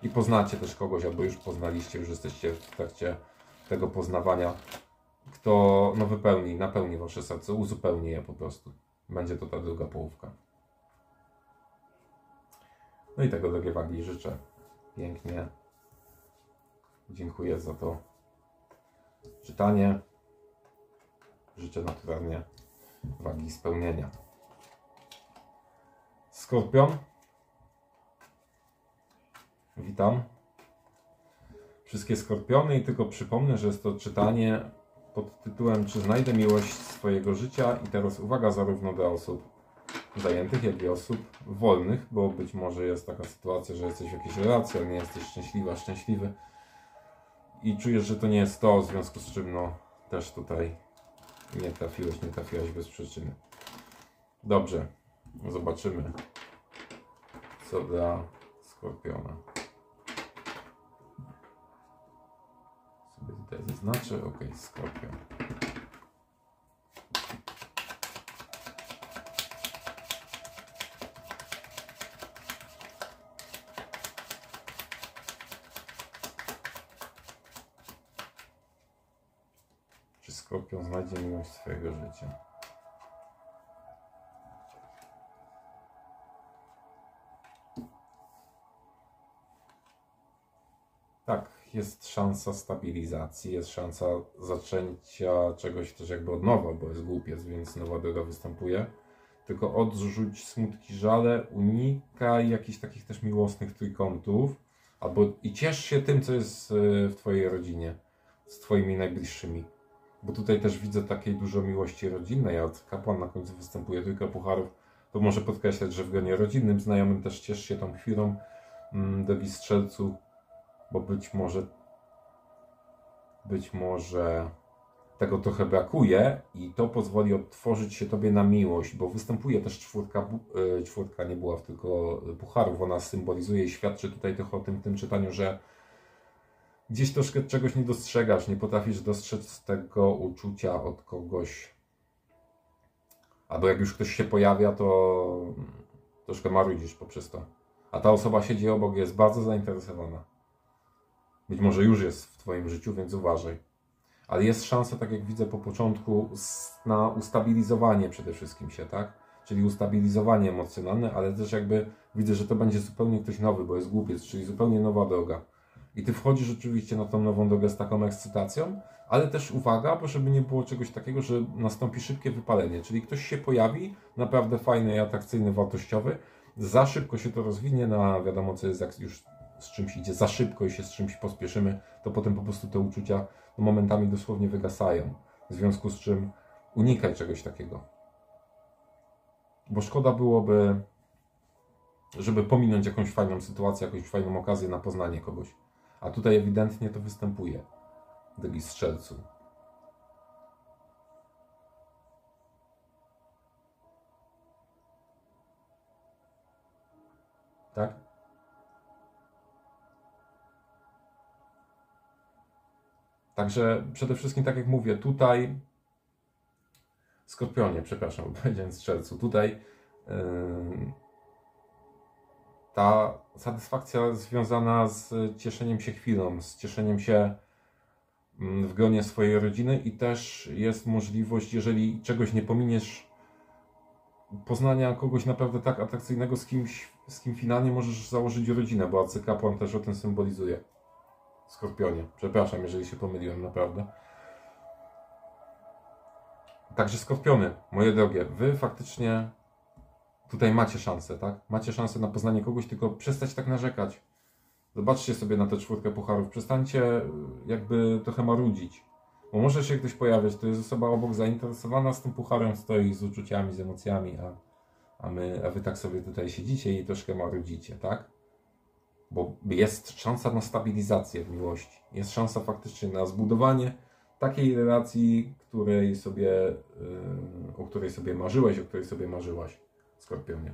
I poznacie też kogoś, albo już poznaliście, już jesteście w trakcie tego poznawania, kto no, wypełni, napełni Wasze serce, uzupełni je po prostu. Będzie to ta druga połówka. No i tego drogie wagi życzę. Pięknie. Dziękuję za to czytanie. Życzę naturalnie wagi spełnienia. Skorpion. Witam. Wszystkie skorpiony i tylko przypomnę, że jest to czytanie pod tytułem Czy znajdę miłość swojego życia? I teraz uwaga zarówno dla osób zajętych, jak i osób wolnych, bo być może jest taka sytuacja, że jesteś w jakiejś relacji, ale nie jesteś szczęśliwa, szczęśliwy i czujesz, że to nie jest to, w związku z czym no też tutaj nie trafiłeś, nie trafiłaś bez przyczyny. Dobrze, zobaczymy co dla Skorpiona. Zaznaczę, ok. Czy Skorpion znajdzie miłość swojego życia? Jest szansa stabilizacji, jest szansa zaczęcia czegoś też jakby od nowa, bo jest głupiec, więc nowa droga występuje. Tylko odrzuć smutki, żale, unikaj jakichś takich też miłosnych trójkątów, albo i ciesz się tym, co jest y, w Twojej rodzinie, z Twoimi najbliższymi. Bo tutaj też widzę takiej dużo miłości rodzinnej, a kapłan na końcu występuje tylko pucharów. To może podkreślać, że w gronie rodzinnym, znajomym też ciesz się tą chwilą, mm, drogi strzelcu, bo być może być może tego trochę brakuje i to pozwoli odtworzyć się Tobie na miłość, bo występuje też czwórka, e, czwórka nie była tylko pucharów, ona symbolizuje i świadczy tutaj trochę o tym tym czytaniu, że gdzieś troszkę czegoś nie dostrzegasz, nie potrafisz dostrzec tego uczucia od kogoś, albo jak już ktoś się pojawia, to troszkę marudzisz poprzez to. A ta osoba siedzi obok, jest bardzo zainteresowana. Być może już jest w Twoim życiu, więc uważaj. Ale jest szansa, tak jak widzę po początku, na ustabilizowanie przede wszystkim się, tak? Czyli ustabilizowanie emocjonalne, ale też jakby widzę, że to będzie zupełnie ktoś nowy, bo jest głupiec, czyli zupełnie nowa droga. I Ty wchodzisz rzeczywiście na tą nową drogę z taką ekscytacją, ale też uwaga, bo żeby nie było czegoś takiego, że nastąpi szybkie wypalenie, czyli ktoś się pojawi, naprawdę fajny, atrakcyjny, wartościowy, za szybko się to rozwinie na wiadomo co jest, jak już z czymś idzie za szybko i się z czymś pospieszymy, to potem po prostu te uczucia no, momentami dosłownie wygasają. W związku z czym unikaj czegoś takiego. Bo szkoda byłoby, żeby pominąć jakąś fajną sytuację, jakąś fajną okazję na poznanie kogoś. A tutaj ewidentnie to występuje, drogi strzelcu. Tak? Także przede wszystkim, tak jak mówię, tutaj Skorpionie, przepraszam, (laughs) powiedziałem strzelcu, tutaj yy, ta satysfakcja związana z cieszeniem się chwilą, z cieszeniem się mm, w gronie swojej rodziny i też jest możliwość, jeżeli czegoś nie pominiesz, poznania kogoś naprawdę tak atrakcyjnego, z kimś, z kim finalnie możesz założyć rodzinę, bo Kapłan też o tym symbolizuje. Skorpionie. Przepraszam, jeżeli się pomyliłem, naprawdę. Także Skorpiony, moje drogie, wy faktycznie tutaj macie szansę, tak? Macie szansę na poznanie kogoś, tylko przestać tak narzekać. Zobaczcie sobie na tę czwórkę pucharów. Przestańcie jakby trochę marudzić. Bo może się ktoś pojawiać, to jest osoba obok zainteresowana z tym pucharem, stoi z uczuciami, z emocjami, a, a, my, a wy tak sobie tutaj siedzicie i troszkę marudzicie, tak? Bo jest szansa na stabilizację w miłości. Jest szansa faktycznie na zbudowanie takiej relacji, której sobie, yy, o której sobie marzyłeś, o której sobie marzyłaś, Skorpionie.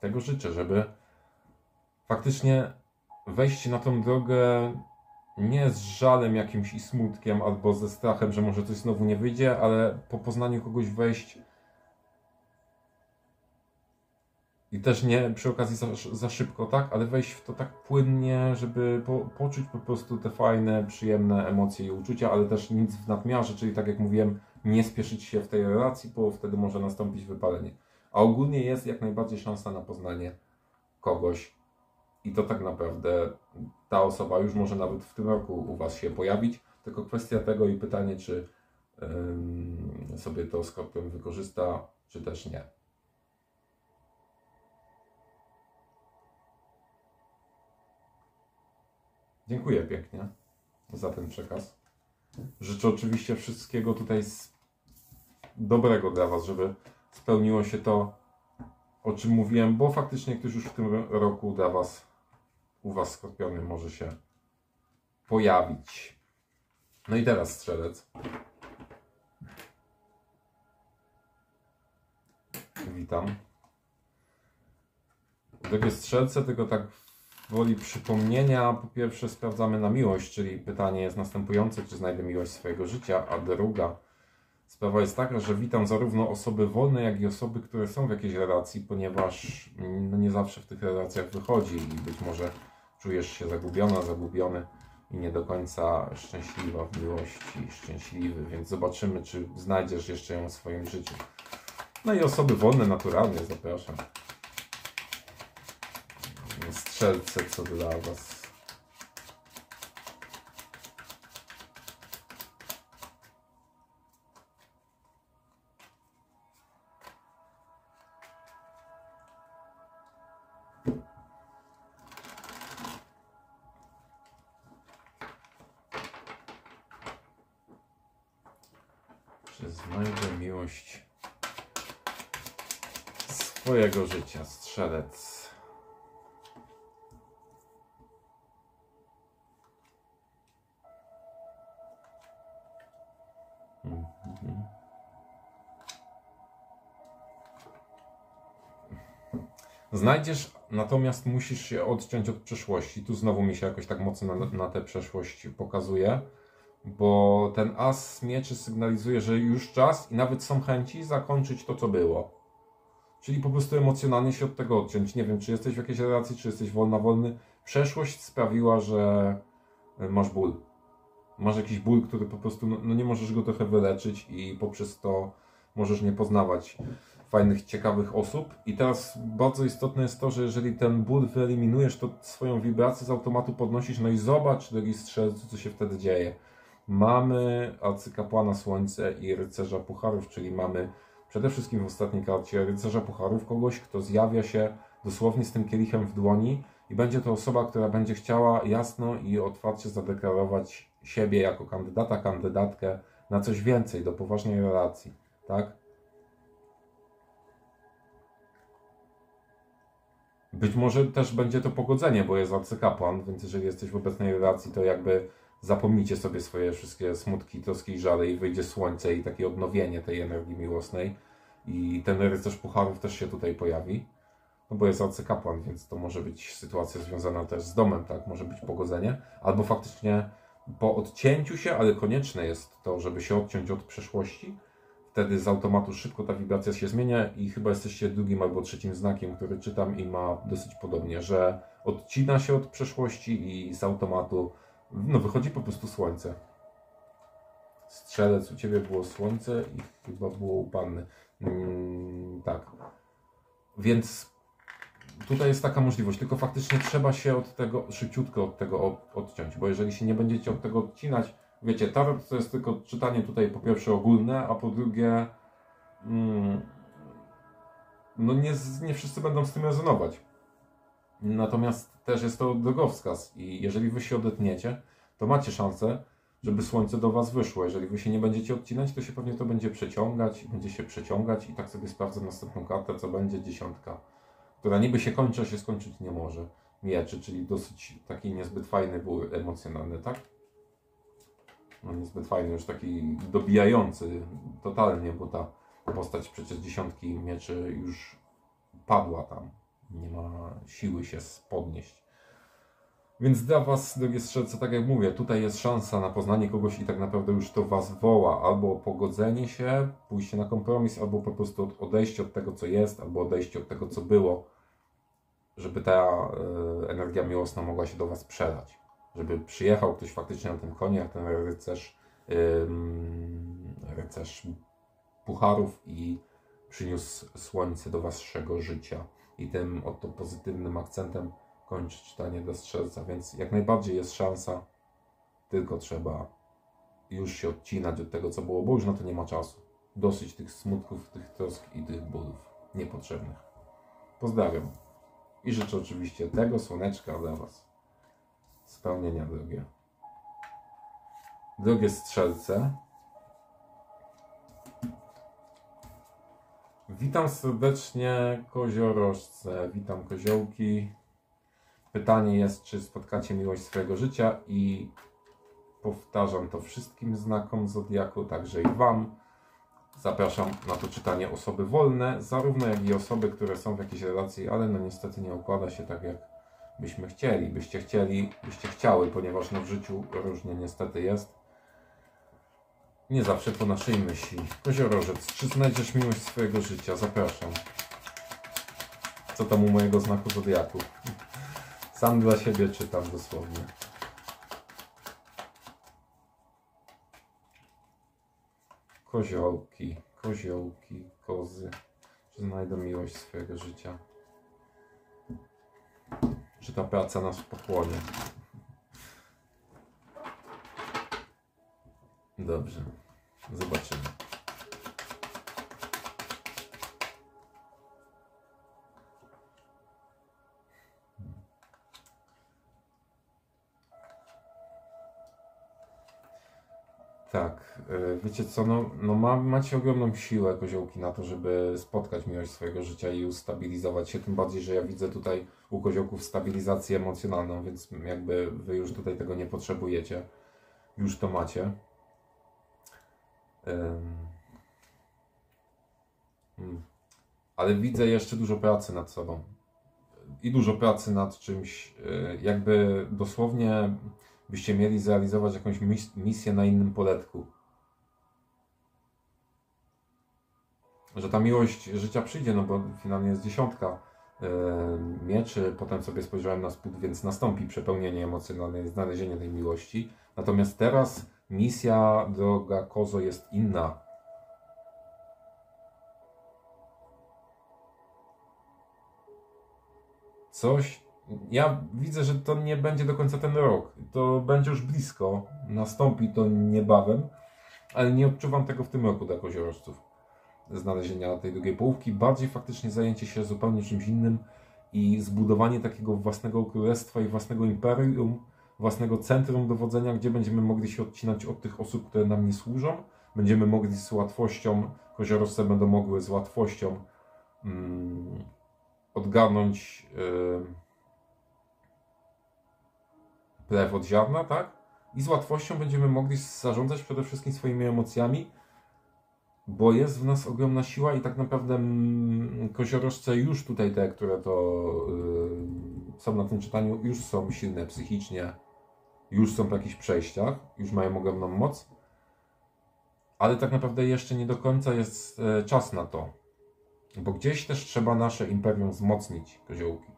Tego życzę, żeby faktycznie wejść na tą drogę nie z żalem jakimś i smutkiem, albo ze strachem, że może coś znowu nie wyjdzie, ale po poznaniu kogoś wejść i też nie przy okazji za, za szybko, tak, ale wejść w to tak płynnie, żeby po, poczuć po prostu te fajne, przyjemne emocje i uczucia, ale też nic w nadmiarze, czyli tak jak mówiłem, nie spieszyć się w tej relacji, bo wtedy może nastąpić wypalenie. A ogólnie jest jak najbardziej szansa na poznanie kogoś i to tak naprawdę ta osoba już może nawet w tym roku u Was się pojawić, tylko kwestia tego i pytanie, czy ym, sobie to Skorpion wykorzysta, czy też nie. Dziękuję pięknie za ten przekaz. Życzę oczywiście wszystkiego tutaj dobrego dla Was, żeby spełniło się to, o czym mówiłem, bo faktycznie ktoś już w tym roku dla Was, u Was skorpiony może się pojawić. No i teraz strzelec. Witam. Drogie strzelce, tylko tak woli przypomnienia, po pierwsze sprawdzamy na miłość, czyli pytanie jest następujące, czy znajdę miłość swojego życia, a druga sprawa jest taka, że witam zarówno osoby wolne, jak i osoby, które są w jakiejś relacji, ponieważ no nie zawsze w tych relacjach wychodzi i być może czujesz się zagubiona, zagubiony i nie do końca szczęśliwa w miłości, szczęśliwy, więc zobaczymy, czy znajdziesz jeszcze ją w swoim życiu. No i osoby wolne naturalnie zapraszam strzelce, co dla Was. Czy miłość swojego życia, strzelec? Znajdziesz, natomiast musisz się odciąć od przeszłości. Tu znowu mi się jakoś tak mocno na, na tę przeszłość pokazuje, bo ten as mieczy sygnalizuje, że już czas i nawet są chęci zakończyć to, co było. Czyli po prostu emocjonalnie się od tego odciąć. Nie wiem, czy jesteś w jakiejś relacji, czy jesteś wolna, wolny. Przeszłość sprawiła, że e, masz ból. Masz jakiś ból, który po prostu no, no nie możesz go trochę wyleczyć i poprzez to możesz nie poznawać fajnych, ciekawych osób. I teraz bardzo istotne jest to, że jeżeli ten ból wyeliminujesz, to swoją wibrację z automatu podnosisz, no i zobacz, drogi strzelcu, co się wtedy dzieje. Mamy arcykapłana Słońce i rycerza pucharów, czyli mamy przede wszystkim w ostatniej karcie rycerza pucharów, kogoś, kto zjawia się dosłownie z tym kielichem w dłoni i będzie to osoba, która będzie chciała jasno i otwarcie zadeklarować siebie jako kandydata, kandydatkę na coś więcej, do poważnej relacji, tak? Być może też będzie to pogodzenie, bo jest arcykapłan, więc jeżeli jesteś w obecnej relacji, to jakby zapomnijcie sobie swoje wszystkie smutki, troski i żale i wyjdzie słońce i takie odnowienie tej energii miłosnej. I ten rycerz pucharów też się tutaj pojawi, no bo jest arcykapłan, więc to może być sytuacja związana też z domem, tak? Może być pogodzenie, albo faktycznie po odcięciu się, ale konieczne jest to, żeby się odciąć od przeszłości, wtedy z automatu szybko ta wibracja się zmienia i chyba jesteście drugim albo trzecim znakiem, który czytam i ma dosyć podobnie, że odcina się od przeszłości i z automatu no, wychodzi po prostu słońce. Strzelec, u Ciebie było słońce i chyba było u Panny. Mm, tak. Więc tutaj jest taka możliwość, tylko faktycznie trzeba się od tego, szybciutko od tego odciąć, bo jeżeli się nie będziecie od tego odcinać, wiecie, tarot to jest tylko czytanie tutaj po pierwsze ogólne, a po drugie mm, no nie, nie wszyscy będą z tym rezonować. Natomiast też jest to drogowskaz i jeżeli wy się odetniecie, to macie szansę żeby słońce do Was wyszło. Jeżeli Wy się nie będziecie odcinać, to się pewnie to będzie przeciągać, będzie się przeciągać i tak sobie sprawdzę następną kartę, co będzie dziesiątka, która niby się kończy, a się skończyć nie może. Mieczy, czyli dosyć taki niezbyt fajny bór emocjonalny, tak? No niezbyt fajny, już taki dobijający totalnie, bo ta postać przecież dziesiątki mieczy już padła tam. Nie ma siły się podnieść. Więc dla Was, drogie strzelce, tak jak mówię, tutaj jest szansa na poznanie kogoś i tak naprawdę już to Was woła. Albo pogodzenie się, pójście na kompromis, albo po prostu odejście od tego, co jest, albo odejście od tego, co było, żeby ta y, energia miłosna mogła się do Was przelać. Żeby przyjechał ktoś faktycznie na tym konie, jak ten rycerz, rycerz pucharów i przyniósł słońce do Waszego życia. I tym oto pozytywnym akcentem kończy czytanie do strzelca, więc jak najbardziej jest szansa, tylko trzeba już się odcinać od tego, co było, bo już na to nie ma czasu. Dosyć tych smutków, tych trosk i tych bólów niepotrzebnych. Pozdrawiam i życzę oczywiście tego słoneczka dla Was. Spełnienia drogie. Drogie strzelce, Witam serdecznie koziorożce, witam koziołki. Pytanie jest, czy spotkacie miłość swojego życia i powtarzam to wszystkim znakom Zodiaku, także i Wam. Zapraszam na to czytanie osoby wolne, zarówno jak i osoby, które są w jakiejś relacji, ale no niestety nie układa się tak, jak byśmy chcieli, byście chcieli, byście chciały, ponieważ no w życiu różnie niestety jest. Nie zawsze po naszej myśli. Koziorożec, czy znajdziesz miłość swojego życia? Zapraszam. Co tam u mojego znaku Zodiaku? (laughs) Sam dla siebie czytam dosłownie. Koziołki, koziołki, kozy. Czy znajdę miłość swojego życia? Czy ta praca nas pochłonie? Dobrze. Zobaczymy. Wiecie co, no, no ma, macie ogromną siłę koziołki na to, żeby spotkać miłość swojego życia i ustabilizować się, tym bardziej, że ja widzę tutaj u koziołków stabilizację emocjonalną, więc jakby wy już tutaj tego nie potrzebujecie, już to macie. Hmm. Ale widzę jeszcze dużo pracy nad sobą. I dużo pracy nad czymś, e, jakby dosłownie byście mieli zrealizować jakąś misję na innym poletku. Że ta miłość życia przyjdzie, no bo finalnie jest dziesiątka mieczy, potem sobie spojrzałem na spód, więc nastąpi przepełnienie emocjonalne, znalezienie tej miłości. Natomiast teraz misja, droga Kozo, jest inna. Coś, ja widzę, że to nie będzie do końca ten rok. To będzie już blisko, nastąpi to niebawem, ale nie odczuwam tego w tym roku dla koziorożców. Znalezienia tej drugiej połówki, bardziej faktycznie zajęcie się zupełnie czymś innym i zbudowanie takiego własnego królestwa i własnego imperium, własnego centrum dowodzenia, gdzie będziemy mogli się odcinać od tych osób, które nam nie służą. Będziemy mogli z łatwością, koziorosce będą mogły z łatwością mm, odgarnąć yy, plew od ziarna, tak? I z łatwością będziemy mogli zarządzać przede wszystkim swoimi emocjami, bo jest w nas ogromna siła i tak naprawdę mm, koziorożce już tutaj te, które to yy, są na tym czytaniu, już są silne psychicznie, już są w jakichś przejściach, już mają ogromną moc, ale tak naprawdę jeszcze nie do końca jest e, czas na to, bo gdzieś też trzeba nasze imperium wzmocnić, koziołki.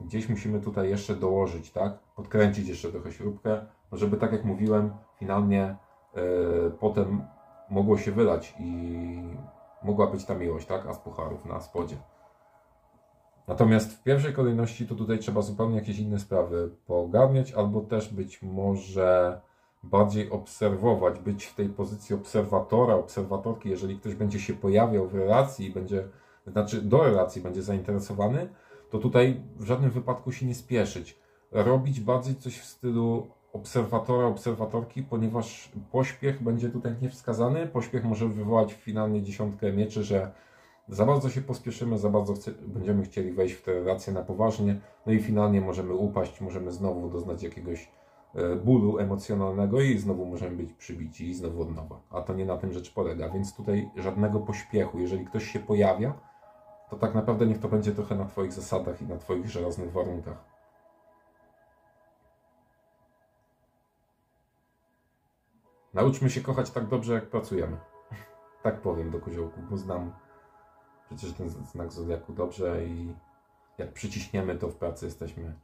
Gdzieś musimy tutaj jeszcze dołożyć, tak? Podkręcić jeszcze trochę śrubkę, żeby tak jak mówiłem, finalnie yy, potem mogło się wylać i mogła być ta miłość, tak? A z pucharów na spodzie. Natomiast w pierwszej kolejności to tutaj trzeba zupełnie jakieś inne sprawy poogarniać, albo też być może bardziej obserwować, być w tej pozycji obserwatora, obserwatorki, jeżeli ktoś będzie się pojawiał w relacji i będzie, znaczy do relacji będzie zainteresowany, to tutaj w żadnym wypadku się nie spieszyć. Robić bardziej coś w stylu obserwatora, obserwatorki, ponieważ pośpiech będzie tutaj niewskazany. Pośpiech może wywołać finalnie dziesiątkę mieczy, że za bardzo się pospieszymy, za bardzo chce, będziemy chcieli wejść w te relacje na poważnie, no i finalnie możemy upaść, możemy znowu doznać jakiegoś e, bólu emocjonalnego i znowu możemy być przybici i znowu od nowa. A to nie na tym rzecz polega, więc tutaj żadnego pośpiechu. Jeżeli ktoś się pojawia, to tak naprawdę niech to będzie trochę na Twoich zasadach i na Twoich żelaznych warunkach. Nauczmy się kochać tak dobrze, jak pracujemy. (laughs) Tak powiem do koziołku, bo znam przecież ten znak zodiaku dobrze i jak przyciśniemy to w pracy jesteśmy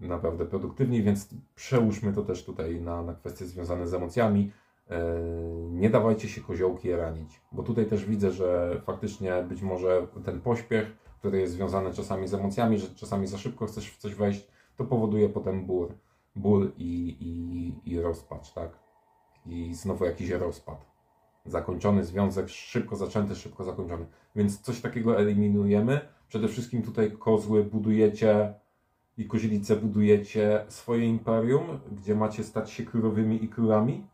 naprawdę produktywni, więc przełóżmy to też tutaj na, na kwestie związane z emocjami. E, nie dawajcie się koziołki ranić, bo tutaj też widzę, że faktycznie być może ten pośpiech, który jest związany czasami z emocjami, że czasami za szybko chcesz w coś wejść, to powoduje potem ból, ból i, i, i rozpacz, tak? I znowu jakiś rozpad. Zakończony związek, szybko zaczęty, szybko zakończony. Więc coś takiego eliminujemy. Przede wszystkim tutaj kozły budujecie i kozielice budujecie swoje imperium, gdzie macie stać się królowymi i królami.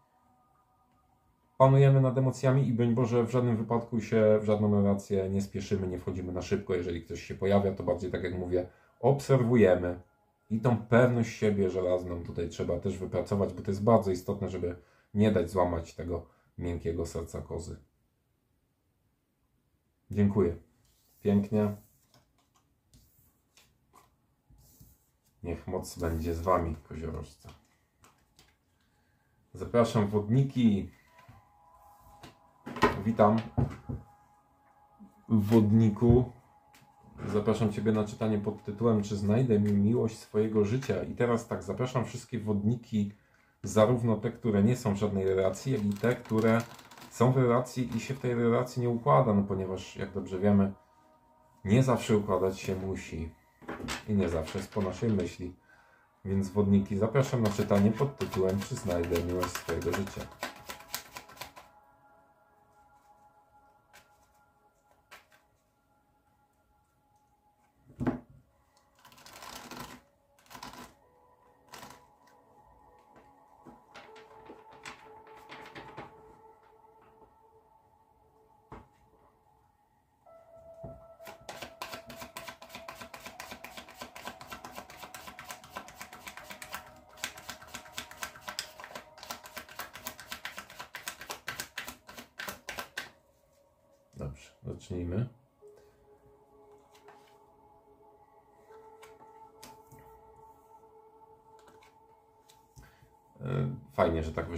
Panujemy nad emocjami i broń Boże w żadnym wypadku się w żadną relację nie spieszymy, nie wchodzimy na szybko. Jeżeli ktoś się pojawia, to bardziej tak jak mówię, obserwujemy. I tą pewność siebie żelazną tutaj trzeba też wypracować, bo to jest bardzo istotne, żeby nie dać złamać tego miękkiego serca kozy. Dziękuję. Pięknie. Niech moc będzie z Wami, koziorożce. Zapraszam wodniki. Witam. Wodniku. Zapraszam Ciebie na czytanie pod tytułem Czy znajdę mi miłość swojego życia? I teraz tak, zapraszam wszystkie wodniki, zarówno te, które nie są w żadnej relacji, jak i te, które są w relacji i się w tej relacji nie układa, no ponieważ, jak dobrze wiemy, nie zawsze układać się musi i nie zawsze jest po naszej myśli. Więc wodniki zapraszam na czytanie pod tytułem Czy znajdę miłość swojego życia.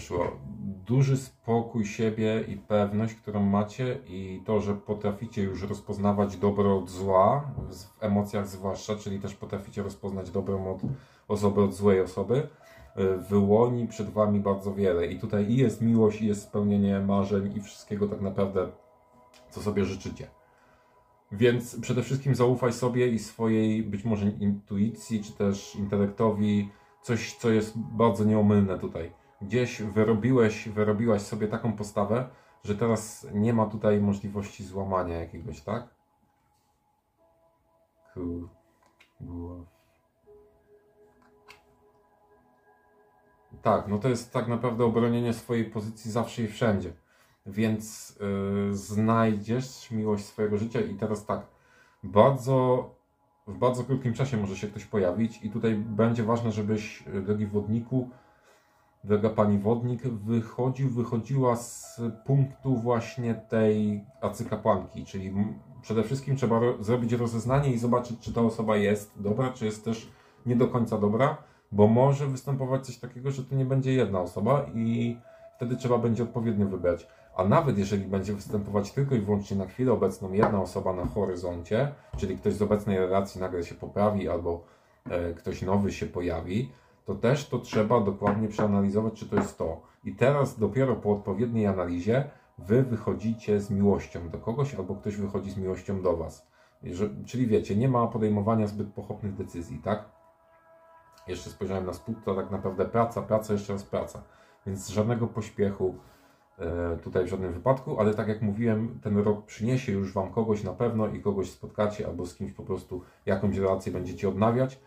Wyszło. Duży spokój siebie i pewność, którą macie, i to, że potraficie już rozpoznawać dobro od zła, w emocjach zwłaszcza, czyli też potraficie rozpoznać dobrą od osoby od złej osoby, e, wyłoni przed Wami bardzo wiele. I tutaj i jest miłość, i jest spełnienie marzeń, i wszystkiego tak naprawdę co sobie życzycie. Więc przede wszystkim zaufaj sobie i swojej być może intuicji, czy też intelektowi, coś, co jest bardzo nieomylne tutaj. Gdzieś wyrobiłeś, wyrobiłaś sobie taką postawę, że teraz nie ma tutaj możliwości złamania jakiegoś, tak? Cool. Tak, no to jest tak naprawdę obronienie swojej pozycji zawsze i wszędzie więc yy, znajdziesz miłość swojego życia i teraz tak, bardzo, w bardzo krótkim czasie może się ktoś pojawić i tutaj będzie ważne, żebyś, y, drogi wodniku, droga pani wodnik, wychodził, wychodziła z punktu właśnie tej arcykapłanki, czyli przede wszystkim trzeba ro zrobić rozeznanie i zobaczyć, czy ta osoba jest dobra, czy jest też nie do końca dobra, bo może występować coś takiego, że to nie będzie jedna osoba i wtedy trzeba będzie odpowiednio wybrać. A nawet jeżeli będzie występować tylko i wyłącznie na chwilę obecną jedna osoba na horyzoncie, czyli ktoś z obecnej relacji nagle się poprawi albo e, ktoś nowy się pojawi, to też to trzeba dokładnie przeanalizować, czy to jest to. I teraz dopiero po odpowiedniej analizie wy wychodzicie z miłością do kogoś, albo ktoś wychodzi z miłością do was. Czyli wiecie, nie ma podejmowania zbyt pochopnych decyzji, tak? Jeszcze spojrzałem na spód, to tak naprawdę praca, praca, jeszcze raz praca. Więc żadnego pośpiechu, E, tutaj w żadnym wypadku, ale tak jak mówiłem, ten rok przyniesie już Wam kogoś na pewno i kogoś spotkacie albo z kimś po prostu jakąś relację będziecie odnawiać.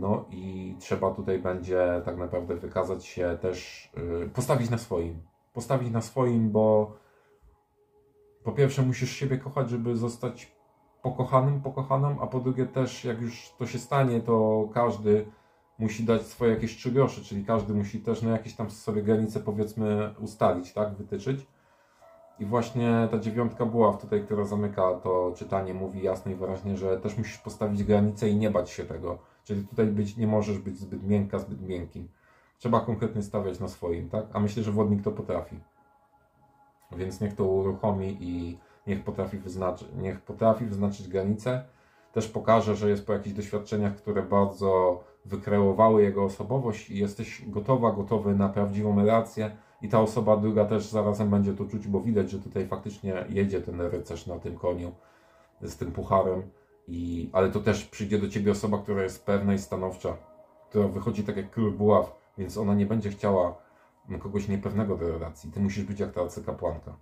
No i trzeba tutaj będzie tak naprawdę wykazać się też, y, postawić na swoim. Postawić na swoim, bo po pierwsze musisz siebie kochać, żeby zostać pokochanym, pokochaną, a po drugie też jak już to się stanie, to każdy musi dać swoje jakieś trzy grosze, czyli każdy musi też na jakieś tam sobie granice powiedzmy ustalić, tak, wytyczyć. I właśnie ta dziewiątka była tutaj, która zamyka to czytanie, mówi jasno i wyraźnie, że też musisz postawić granice i nie bać się tego. Czyli tutaj być, nie możesz być zbyt miękka, zbyt miękkim. Trzeba konkretnie stawiać na swoim, tak? A myślę, że wodnik to potrafi. Więc niech to uruchomi i niech potrafi wyznaczyć, niech potrafi wyznaczyć granice. Też pokaże, że jest po jakichś doświadczeniach, które bardzo wykreowały jego osobowość i jesteś gotowa, gotowy na prawdziwą relację i ta osoba druga też zarazem będzie to czuć, bo widać, że tutaj faktycznie jedzie ten rycerz na tym koniu z tym pucharem, i, ale to też przyjdzie do ciebie osoba, która jest pewna i stanowcza, która wychodzi tak jak król buław, więc ona nie będzie chciała kogoś niepewnego do relacji. Ty musisz być jak ta arcykapłanka.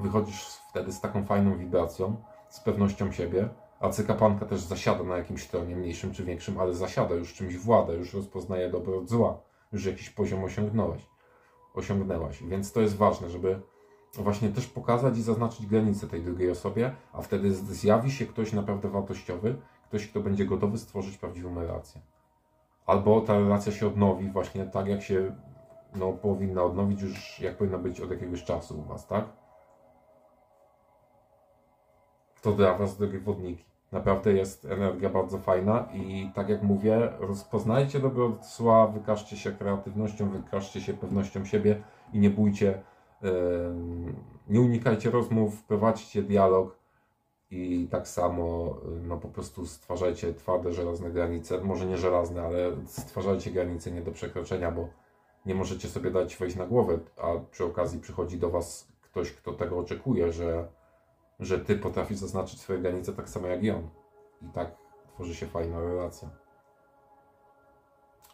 Wychodzisz wtedy z taką fajną wibracją, z pewnością siebie. Arcykapłanka też zasiada na jakimś tronie, mniejszym czy większym, ale zasiada, już czymś włada, już rozpoznaje dobro od zła już jakiś poziom osiągnąłeś, osiągnęłaś. Więc to jest ważne, żeby właśnie też pokazać i zaznaczyć granice tej drugiej osobie, a wtedy zjawi się ktoś naprawdę wartościowy, ktoś, kto będzie gotowy stworzyć prawdziwą relację. Albo ta relacja się odnowi właśnie tak, jak się no, powinna odnowić już, jak powinna być od jakiegoś czasu u Was, tak? To dla Was, drogie wodniki. Naprawdę jest energia bardzo fajna i tak jak mówię, rozpoznajcie dobro od zła, wykażcie się kreatywnością, wykażcie się pewnością siebie i nie bójcie, nie unikajcie rozmów, prowadźcie dialog i tak samo no po prostu stwarzajcie twarde, żelazne granice, może nie żelazne, ale stwarzajcie granice nie do przekroczenia, bo nie możecie sobie dać wejść na głowę, a przy okazji przychodzi do Was ktoś, kto tego oczekuje, że że ty potrafisz zaznaczyć swoje granice tak samo jak i on. I tak tworzy się fajna relacja.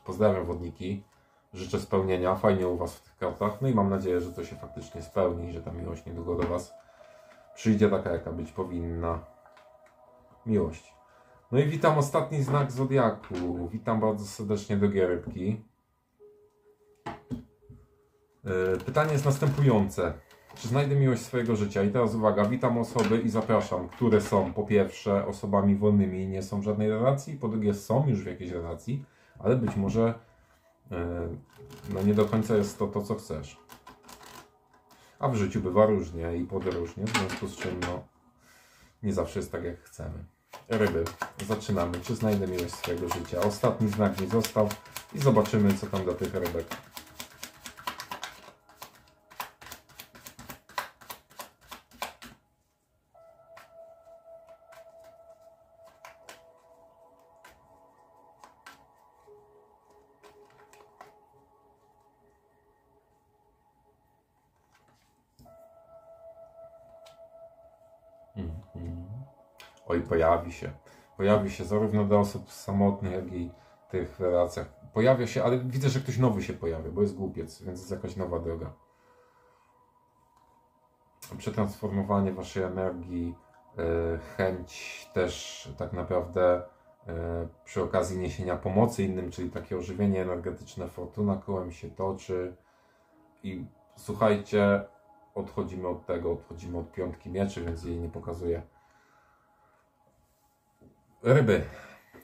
Pozdrawiam wodniki. Życzę spełnienia. Fajnie u Was w tych kartach. No i mam nadzieję, że to się faktycznie spełni że ta miłość niedługo do Was przyjdzie taka, jaka być powinna. Miłość. No i witam ostatni znak Zodiaku. Witam bardzo serdecznie drogie rybki. Yy, pytanie jest następujące. Czy znajdę miłość swojego życia? I teraz uwaga, witam osoby i zapraszam, które są po pierwsze osobami wolnymi i nie są w żadnej relacji, po drugie są już w jakiejś relacji, ale być może yy, no nie do końca jest to to, co chcesz. A w życiu bywa różnie i podróżnie, w związku z czym no, nie zawsze jest tak, jak chcemy. Ryby, zaczynamy. Czy znajdę miłość swojego życia? Ostatni znak nie został i zobaczymy, co tam do tych rybek. Oj, pojawi się. Pojawi się zarówno dla osób samotnych, jak i tych relacjach. Pojawia się, ale widzę, że ktoś nowy się pojawia, bo jest głupiec, więc jest jakaś nowa droga. Przetransformowanie waszej energii, e, chęć też tak naprawdę e, przy okazji niesienia pomocy innym, czyli takie ożywienie energetyczne, fortuna kołem się toczy i słuchajcie, odchodzimy od tego, odchodzimy od piątki mieczy, więc jej nie pokazuję Ryby.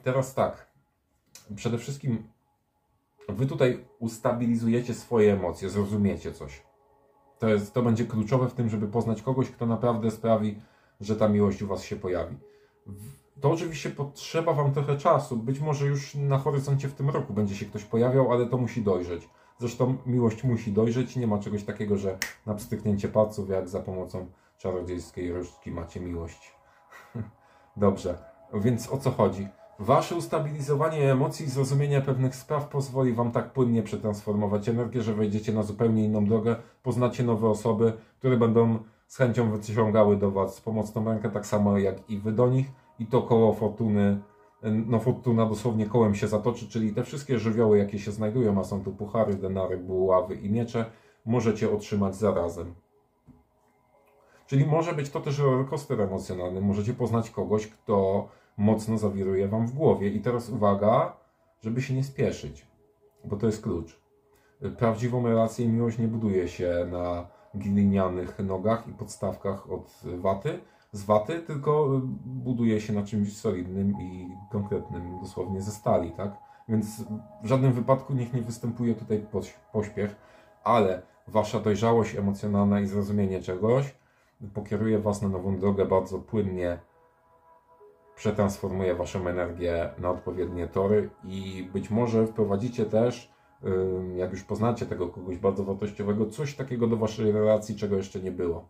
Teraz tak. Przede wszystkim wy tutaj ustabilizujecie swoje emocje, zrozumiecie coś. To, jest, to będzie kluczowe w tym, żeby poznać kogoś, kto naprawdę sprawi, że ta miłość u Was się pojawi. To oczywiście potrzeba Wam trochę czasu. Być może już na horyzoncie w tym roku będzie się ktoś pojawiał, ale to musi dojrzeć. Zresztą miłość musi dojrzeć. Nie ma czegoś takiego, że na pstryknięcie palców, jak za pomocą czarodziejskiej różdżki macie miłość. (laughs) Dobrze. Więc o co chodzi? Wasze ustabilizowanie emocji i zrozumienie pewnych spraw pozwoli Wam tak płynnie przetransformować energię, że wejdziecie na zupełnie inną drogę, poznacie nowe osoby, które będą z chęcią wyciągały do Was pomocną rękę, tak samo jak i Wy do nich. I to koło fortuny, no fortuna dosłownie kołem się zatoczy, czyli te wszystkie żywioły, jakie się znajdują, a są tu puchary, denary, buławy i miecze, możecie otrzymać zarazem. Czyli może być to też rollercoaster emocjonalny. Możecie poznać kogoś, kto mocno zawiruje wam w głowie. I teraz uwaga, żeby się nie spieszyć, bo to jest klucz. Prawdziwą relację i miłość nie buduje się na glinianych nogach i podstawkach od waty, z waty, tylko buduje się na czymś solidnym i konkretnym, dosłownie ze stali, tak? Więc w żadnym wypadku niech nie występuje tutaj pośpiech, ale wasza dojrzałość emocjonalna i zrozumienie czegoś pokieruje was na nową drogę bardzo płynnie, przetransformuje waszą energię na odpowiednie tory i być może wprowadzicie też, jak już poznacie tego kogoś bardzo wartościowego, coś takiego do waszej relacji, czego jeszcze nie było.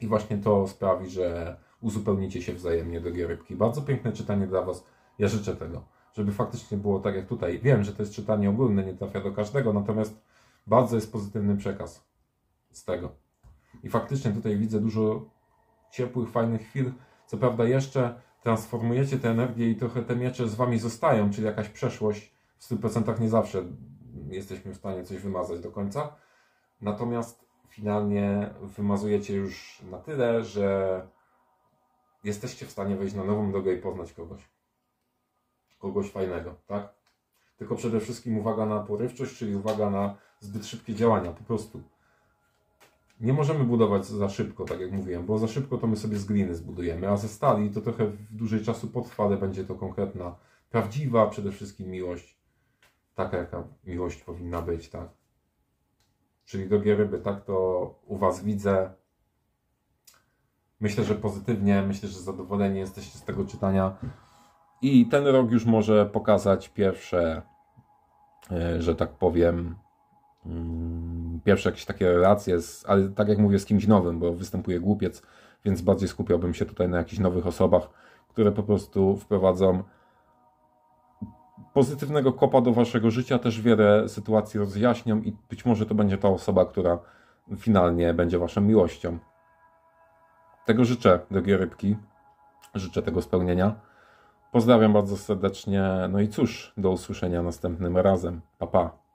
I właśnie to sprawi, że uzupełnicie się wzajemnie, drogie rybki. Bardzo piękne czytanie dla was. Ja życzę tego, żeby faktycznie było tak jak tutaj. Wiem, że to jest czytanie ogólne, nie trafia do każdego, natomiast bardzo jest pozytywny przekaz z tego. I faktycznie tutaj widzę dużo ciepłych, fajnych chwil. Co prawda jeszcze transformujecie tę energię i trochę te miecze z wami zostają, czyli jakaś przeszłość. W 100% nie zawsze jesteśmy w stanie coś wymazać do końca. Natomiast finalnie wymazujecie już na tyle, że jesteście w stanie wejść na nową drogę i poznać kogoś. Kogoś fajnego, tak? Tylko przede wszystkim uwaga na porywczość, czyli uwaga na zbyt szybkie działania, po prostu. Nie możemy budować za szybko, tak jak mówiłem, bo za szybko to my sobie z gliny zbudujemy, a ze stali to trochę w dłużej czasu potrwa, ale będzie to konkretna, prawdziwa przede wszystkim miłość. Taka, jaka miłość powinna być, tak? Czyli drogie ryby, tak to u Was widzę. Myślę, że pozytywnie, myślę, że zadowoleni jesteście z tego czytania. I ten rok już może pokazać pierwsze, e, że tak powiem, mm, pierwsze jakieś takie relacje, z, ale tak jak mówię, z kimś nowym, bo występuje głupiec, więc bardziej skupiałbym się tutaj na jakichś nowych osobach, które po prostu wprowadzą pozytywnego kopa do waszego życia, też wiele sytuacji rozjaśnią i być może to będzie ta osoba, która finalnie będzie waszą miłością. Tego życzę, drogie rybki. Życzę tego spełnienia. Pozdrawiam bardzo serdecznie. No i cóż, do usłyszenia następnym razem. Pa, pa.